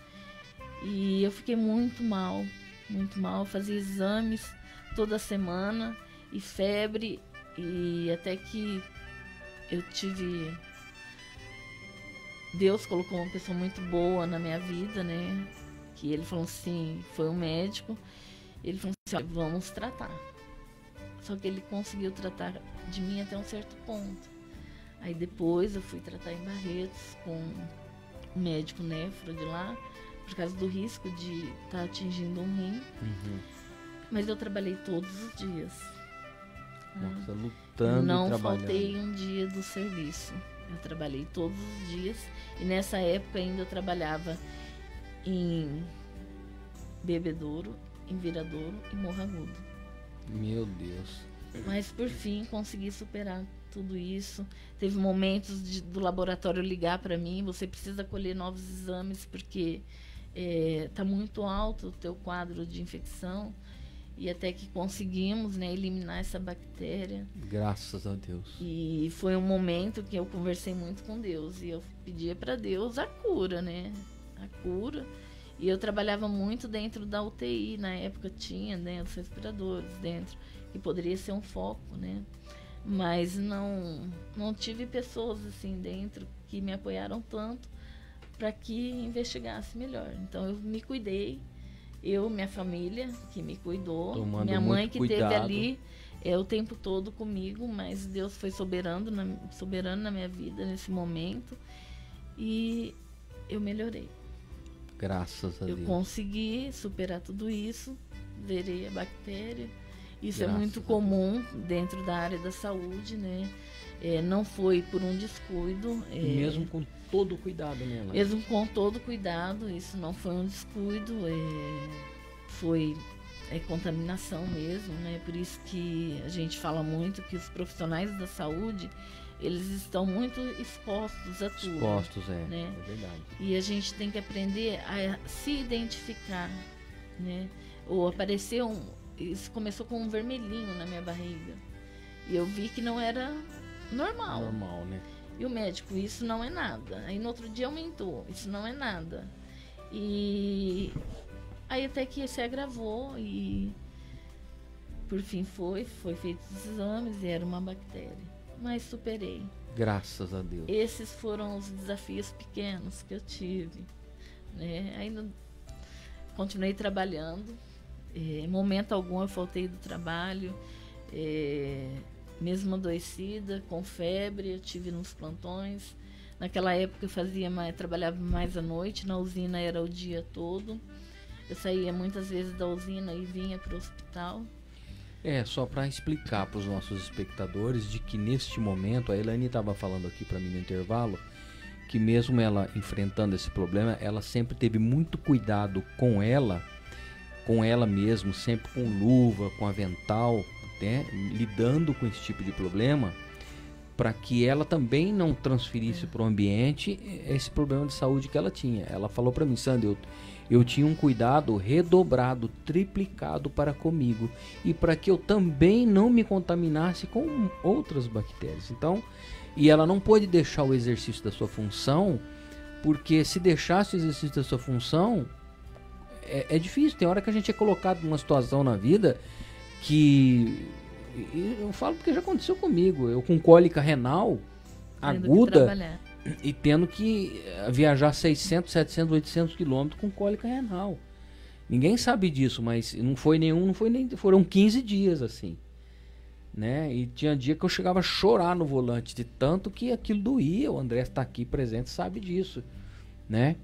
E eu fiquei muito mal, muito mal, fazia exames toda semana e febre e até que eu tive Deus colocou uma pessoa muito boa na minha vida, né? Que ele falou assim, foi um médico, ele falou assim, "Olha, vamos tratar. Só que ele conseguiu tratar de mim até um certo ponto. Aí depois eu fui tratar em Barretos com um médico nefro de lá, por causa do risco de estar atingindo um rim. Uhum. Mas eu trabalhei todos os dias. Nossa, lutando Não e faltei um dia do serviço. Eu trabalhei todos os dias. E nessa época ainda eu trabalhava em Bebedouro, em Viradouro e Morro Agudo. Meu Deus. Mas por fim consegui superar tudo isso. Teve momentos de- do laboratório ligar para mim, você precisa colher novos exames porque está muito alto o teu quadro de infecção. E até que conseguimos né, eliminar essa bactéria. Graças a Deus. E foi um momento que eu conversei muito com Deus e eu pedia para Deus a cura, né? A cura. E eu trabalhava muito dentro da UTI, na época tinha, né, os respiradores dentro, que poderia ser um foco, né? Mas não não tive pessoas assim dentro que me apoiaram tanto para que investigasse melhor. Então eu me cuidei, eu, minha família que me cuidou, Tomando minha mãe que cuidado. teve ali é o tempo todo comigo, mas Deus foi soberano na, soberano na minha vida nesse momento e eu melhorei. Graças a Eu Deus. consegui superar tudo isso, zerei a bactéria. Isso Graças é muito comum dentro da área da saúde, né? É, não foi por um descuido. é, Mesmo com todo o cuidado, né, mesmo com todo cuidado, isso não foi um descuido, é, foi é, contaminação mesmo, né? Por isso que a gente fala muito que os profissionais da saúde eles estão muito expostos a tudo. Expostos, é, né? é verdade. E a gente tem que aprender a se identificar, né? Ou apareceu um, isso começou com um vermelhinho na minha barriga. E eu vi que não era normal. Normal, né? E o médico, isso não é nada. Aí no outro dia aumentou, isso não é nada. E aí até que se agravou e por fim foi, foi feitos os exames e era uma bactéria. Mas superei. Graças a Deus. Esses foram os desafios pequenos que eu tive. Né? Ainda continuei trabalhando. Eh, Em momento algum eu faltei do trabalho. eh, mesmo adoecida, com febre, eu tive nos plantões. Naquela época eu fazia mais, trabalhava mais à noite, na usina era o dia todo. Eu saía muitas vezes da usina e vinha para o hospital. É, só para explicar para os nossos espectadores de que neste momento, a Elaine estava falando aqui para mim no intervalo, que mesmo ela enfrentando esse problema, ela sempre teve muito cuidado com ela, com ela mesmo, sempre com luva, com avental, né, lidando com esse tipo de problema, para que ela também não transferisse para o ambiente esse problema de saúde que ela tinha. Ela falou para mim, Sandra, eu, eu tinha um cuidado redobrado, triplicado para comigo e para que eu também não me contaminasse com outras bactérias. Então, e ela não pôde deixar o exercício da sua função, porque se deixasse o exercício da sua função, é, é difícil. Tem hora que a gente é colocado numa situação na vida que eu falo porque já aconteceu comigo. Eu com cólica renal aguda e tendo que eh, viajar 600, 700, 800 quilômetros com cólica renal. Ninguém sabe disso, mas não foi nenhum, não foi nem, foram 15 dias assim né? E tinha dia que eu chegava a chorar no volante de tanto que aquilo doía. O André está aqui presente, sabe disso, né?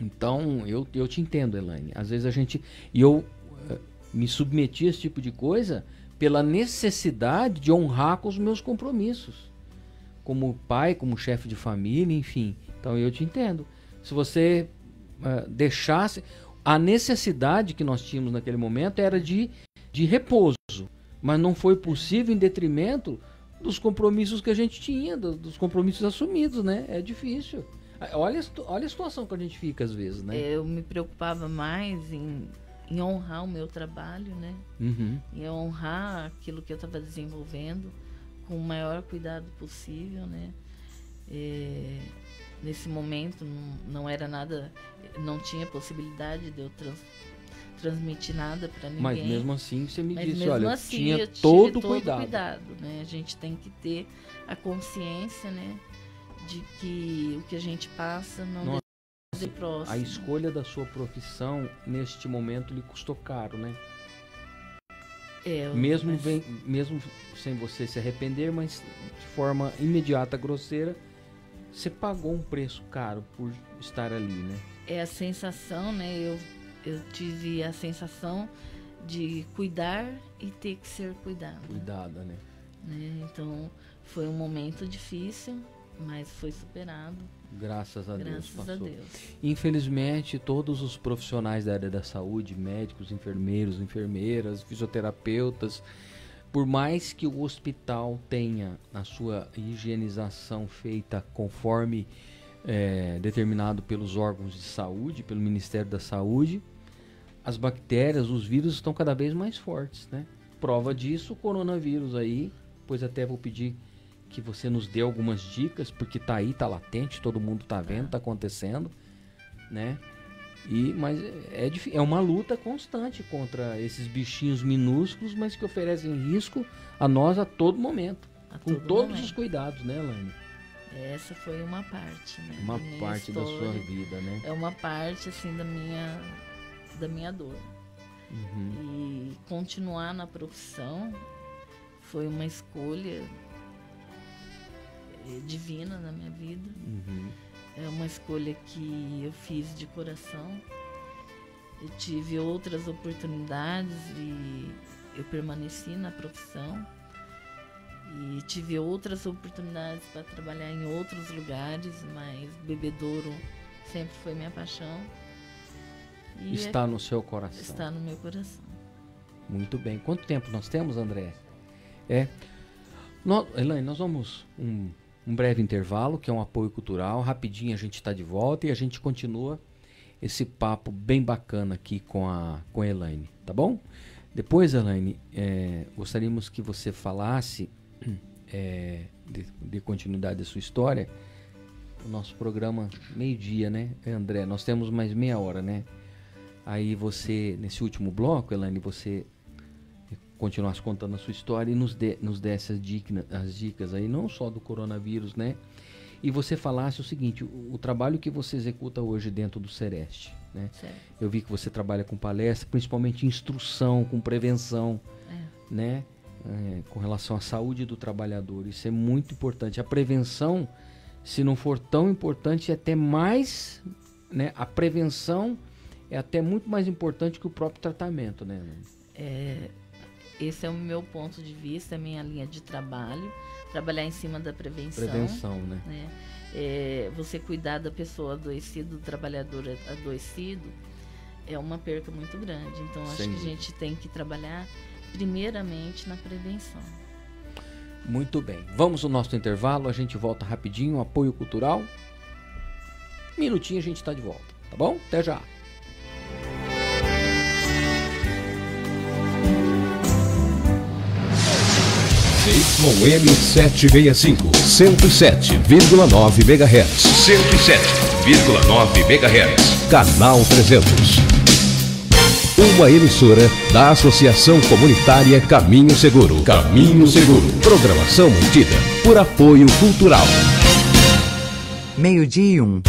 Então, eu, eu te entendo, Elaine. Às vezes a gente. E eu uh, me submeti a esse tipo de coisa pela necessidade de honrar com os meus compromissos. Como pai, como chefe de família, enfim. Então eu te entendo. Se você uh, deixasse. A necessidade que nós tínhamos naquele momento era de, de repouso mas não foi possível em detrimento dos compromissos que a gente tinha, dos compromissos assumidos, né? É difícil. Olha, olha a situação que a gente fica às vezes, né? Eu me preocupava mais em, em honrar o meu trabalho, né? Uhum. Em honrar aquilo que eu estava desenvolvendo com o maior cuidado possível, né? É, nesse momento não, não era nada, não tinha possibilidade de eu trans, transmitir nada para ninguém. Mas mesmo assim você me Mas disse, olha, assim, tinha todo, todo cuidado. cuidado, né? A gente tem que ter a consciência, né, de que o que a gente passa não Nossa, ser próximo. A escolha da sua profissão neste momento lhe custou caro, né? É, mesmo, mas- vem, mesmo sem você se arrepender, mas de forma imediata, grosseira, você pagou um preço caro por estar ali, né? é a sensação, né? Eu, eu tive a sensação de cuidar e ter que ser cuidado. Cuidada, né? né? Então foi um momento difícil, mas foi superado. Graças a Deus Graças a. Deus. Infelizmente, todos os profissionais da área da saúde, médicos, enfermeiros, enfermeiras, fisioterapeutas, por mais que o hospital tenha a sua higienização feita conforme eh, determinado pelos órgãos de saúde, pelo Ministério da Saúde, as bactérias, os vírus estão cada vez mais fortes, né? Prova disso o coronavírus aí, pois até vou pedir que você nos dê algumas dicas, porque tá aí, tá latente, todo mundo tá vendo, tá acontecendo, né? E mas é é uma luta constante contra esses bichinhos minúsculos, mas que oferecem risco a nós a todo momento, com todo todos momento. os cuidados, né, Elaine? Essa foi uma parte, né? Uma da parte da sua história. vida, né? É uma parte assim da minha da minha dor. Uhum. E continuar na profissão foi uma escolha eh, divina na minha vida. Uhum. É uma escolha que eu fiz de coração. Eu tive outras oportunidades e eu permaneci na profissão. E tive outras oportunidades para trabalhar em outros lugares, mas bebedouro sempre foi minha paixão. E Está é- no seu coração. Está no meu coração. Muito bem. Quanto tempo nós temos, André? É. Nó- Elaine, nós vamos um, um breve intervalo, que é um apoio cultural. Rapidinho a gente está de volta e a gente continua esse papo bem bacana aqui com a, com a Elaine, tá bom? Depois, Elaine, é, gostaríamos que você falasse, é, de, de continuidade da sua história, o nosso programa meio-dia, né, André? Nós temos mais meia hora, né? Aí você, nesse último bloco, Elaine, você continuasse contando a sua história e nos, dê, nos desse as, dica, as dicas aí, não só do coronavírus, né? E você falasse o seguinte, o, o trabalho que você executa hoje dentro do Sereste, né? Certo. Eu vi que você trabalha com palestra, principalmente instrução, com prevenção, É. né? É, com relação à saúde do trabalhador. Isso é muito importante. A prevenção, se não for tão importante, é até mais, né? A prevenção é até muito mais importante que o próprio tratamento, né? É, esse é o meu ponto de vista, a minha linha de trabalho. Trabalhar em cima da prevenção. Prevenção, né? né? É, você cuidar da pessoa adoecida, do trabalhador adoecido, é uma perca muito grande. Então, acho Sem que a gente tem que trabalhar primeiramente na prevenção. Muito bem. Vamos ao nosso intervalo, a gente volta rapidinho, apoio cultural. Minutinho a gente está de volta, tá bom? Até já. ZYM 765, 107,9 MHz. 107,9 MHz. Canal 300. Uma emissora da Associação Comunitária Caminho Seguro. Caminho Seguro. Programação mantida por apoio cultural. Meio-dia e um.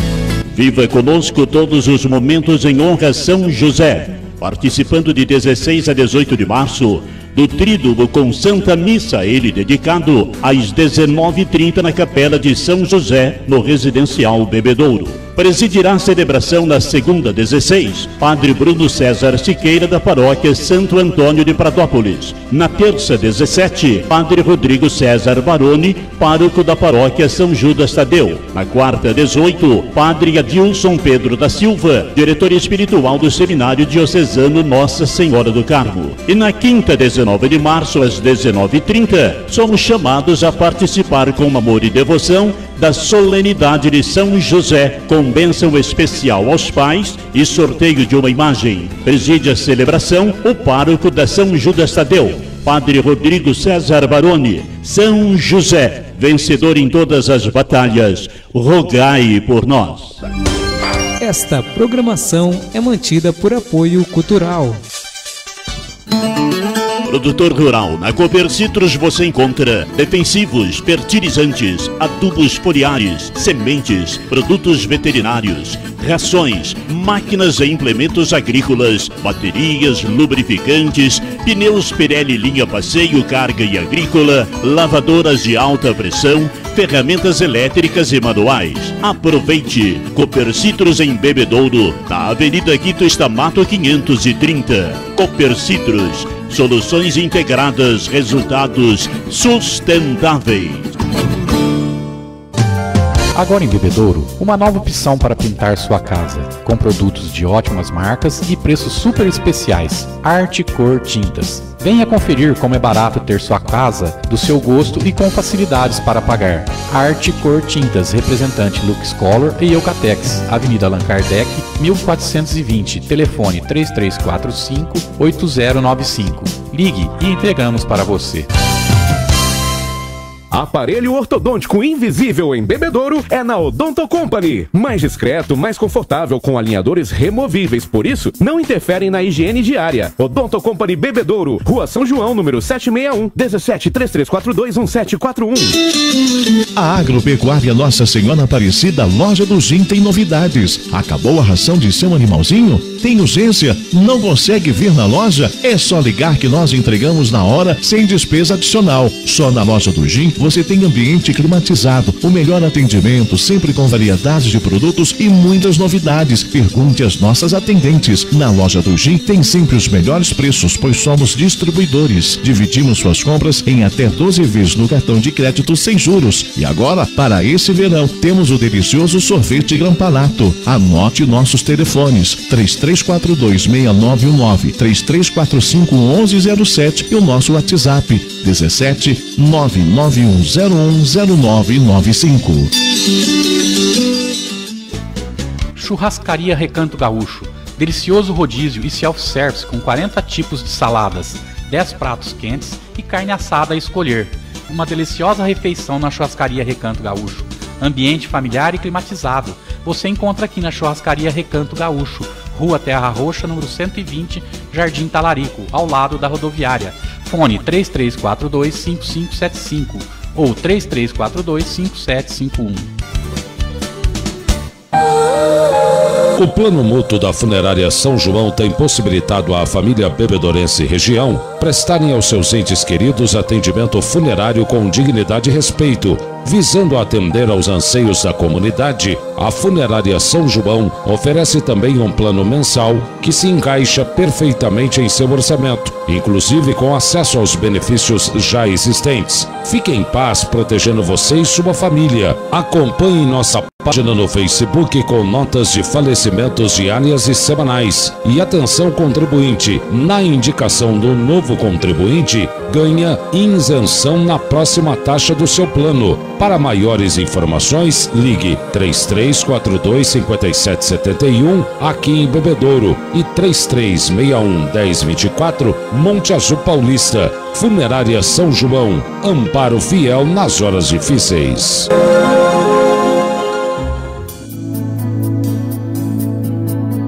Viva conosco todos os momentos em honra a São José. Participando de 16 a 18 de março do Tríduo com Santa Missa, ele dedicado às 19h30 na Capela de São José, no Residencial Bebedouro. Presidirá a celebração na segunda 16, Padre Bruno César Siqueira da Paróquia Santo Antônio de Pradópolis. Na terça 17, Padre Rodrigo César Baroni, pároco da Paróquia São Judas Tadeu. Na quarta 18, Padre Adilson Pedro da Silva, diretor espiritual do Seminário Diocesano Nossa Senhora do Carmo. E na quinta 19 de março às 19h30, somos chamados a participar com amor e devoção da solenidade de São José, com bênção especial aos pais e sorteio de uma imagem. Preside a celebração o pároco da São Judas Tadeu, Padre Rodrigo César Baroni. São José, vencedor em todas as batalhas, rogai por nós. Esta programação é mantida por apoio cultural. Produtor rural, na Cooper Citrus você encontra defensivos, fertilizantes, adubos foliares, sementes, produtos veterinários, rações, máquinas e implementos agrícolas, baterias, lubrificantes, pneus Pirelli linha passeio, carga e agrícola, lavadoras de alta pressão, ferramentas elétricas e manuais. Aproveite! Cooper Citrus em Bebedouro, na Avenida Quito Estamato 530. Cooper Citrus, soluções integradas, resultados sustentáveis. Agora em Bebedouro, uma nova opção para pintar sua casa, com produtos de ótimas marcas e preços super especiais. Arte Cor Tintas. Venha conferir como é barato ter sua casa do seu gosto e com facilidades para pagar. Arte Cor Tintas, representante Lux Color e Eucatex, Avenida Allan Kardec, 1420, telefone 3345 8095. Ligue e entregamos para você. Aparelho ortodôntico invisível em bebedouro é na Odonto Company. Mais discreto, mais confortável, com alinhadores removíveis, por isso não interferem na higiene diária. Odonto Company Bebedouro, Rua São João, número 761, 17 3342 1741. A Agropecuária Nossa Senhora Aparecida, loja do Gin, tem novidades. Acabou a ração de seu animalzinho? Tem urgência? Não consegue vir na loja? É só ligar que nós entregamos na hora, sem despesa adicional. Só na loja do Gin você tem ambiente climatizado, o melhor atendimento, sempre com variedades de produtos e muitas novidades. Pergunte às nossas atendentes. Na loja do Gin tem sempre os melhores preços, pois somos distribuidores. Dividimos suas compras em até 12 vezes no cartão de crédito sem juros. E agora, para esse verão, temos o delicioso sorvete Grampalato. Anote nossos telefones: 33426919, 33451107 e o nosso WhatsApp 17 991010995. Churrascaria Recanto Gaúcho. Delicioso rodízio e self-service com 40 tipos de saladas, 10 pratos quentes e carne assada a escolher. Uma deliciosa refeição na Churrascaria Recanto Gaúcho. Ambiente familiar e climatizado. Você encontra aqui na Churrascaria Recanto Gaúcho, Rua Terra Roxa, número 120, Jardim Talarico, ao lado da rodoviária. Fone 3342 5575 ou 3342 5751. O plano mútuo da funerária São João tem possibilitado à família bebedorense região prestarem aos seus entes queridos atendimento funerário com dignidade e respeito, visando atender aos anseios da comunidade. A funerária São João oferece também um plano mensal que se encaixa perfeitamente em seu orçamento, inclusive com acesso aos benefícios já existentes. Fique em paz protegendo você e sua família. Acompanhe nossa página no Facebook com notas de falecimentos diárias e semanais. E atenção contribuinte, na indicação do novo contribuinte, ganha isenção na próxima taxa do seu plano. Para maiores informações, ligue 3342 5771 aqui em Bebedouro e 3361 1024 Monte Azul Paulista. Funerária São João, amparo fiel nas horas difíceis.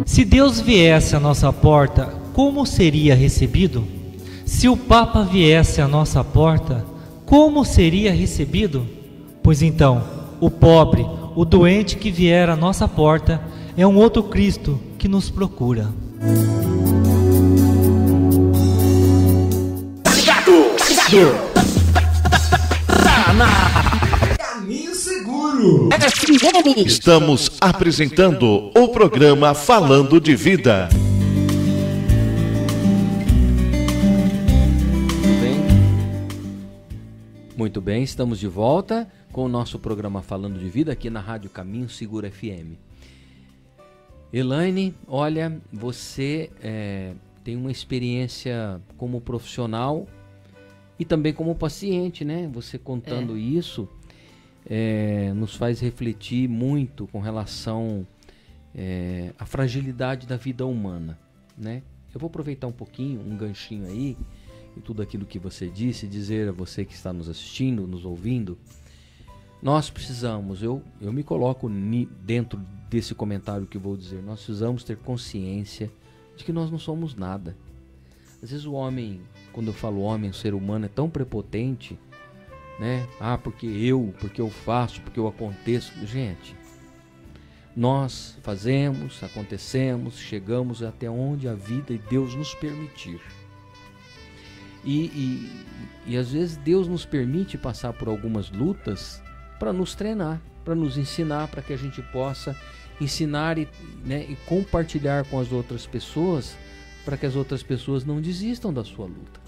Se Deus viesse à nossa porta, como seria recebido? Se o Papa viesse à nossa porta, como seria recebido? Pois então, o pobre, o doente que vier à nossa porta, é um outro Cristo que nos procura. Tá na Caminho Seguro. Estamos apresentando o programa Falando de Vida. Muito bem, estamos de volta com o nosso programa Falando de Vida aqui na Rádio Caminho Seguro FM. Elaine, olha, você é, tem uma experiência como profissional e também como paciente, né? Você contando É. isso é, nos faz refletir muito com relação é, à fragilidade da vida humana, né? Eu vou aproveitar um pouquinho, um ganchinho aí, e tudo aquilo que você disse, dizer a você que está nos assistindo, nos ouvindo, nós precisamos, eu, eu me coloco ni- dentro desse comentário que vou dizer, nós precisamos ter consciência de que nós não somos nada. Às vezes o homem, quando eu falo homem, o ser humano é tão prepotente, né? Ah, porque eu, porque eu faço, porque eu aconteço. Gente, nós fazemos, acontecemos, chegamos até onde a vida e Deus nos permitir. E, e, e às vezes Deus nos permite passar por algumas lutas para nos treinar, para nos ensinar, para que a gente possa ensinar e, né, e compartilhar com as outras pessoas, para que as outras pessoas não desistam da sua luta.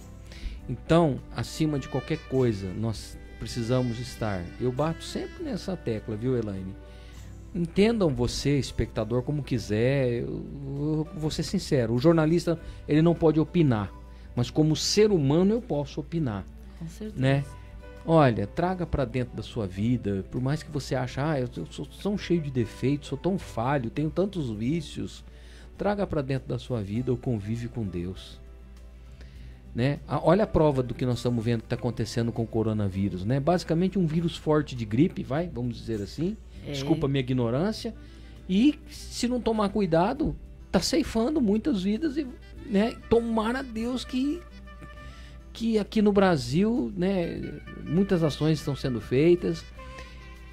Então, acima de qualquer coisa, nós precisamos estar. Eu bato sempre nessa tecla, viu, Elaine? Entendam você, espectador, como quiser. Eu, eu vou ser sincero. O jornalista ele não pode opinar, mas como ser humano eu posso opinar, Com certeza. né? Olha, traga para dentro da sua vida, por mais que você ache, ah, eu sou- tão cheio de defeitos, sou tão falho, tenho tantos vícios, traga para dentro da sua vida o convívio com Deus. Né? A- Olha a prova do que nós estamos vendo que está acontecendo com o coronavírus, né? Basicamente um vírus forte de gripe, vai, vamos dizer assim. É. Desculpa a minha ignorância. E se não tomar cuidado, tá ceifando muitas vidas e, né? Tomara a Deus que que aqui no Brasil, né, muitas ações estão sendo feitas.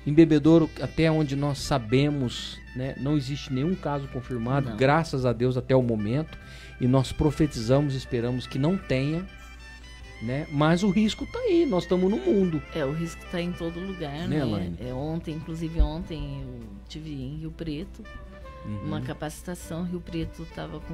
Em Bebedouro, até onde nós sabemos, né, não existe nenhum caso confirmado, Não. graças a Deus até o momento. E nós profetizamos, esperamos que não tenha, né? Mas o risco está aí, nós estamos no mundo. É, o risco está em todo lugar, Né, né? É, ontem, inclusive ontem, eu tive em Rio Preto Uhum. uma capacitação. Rio Preto estava com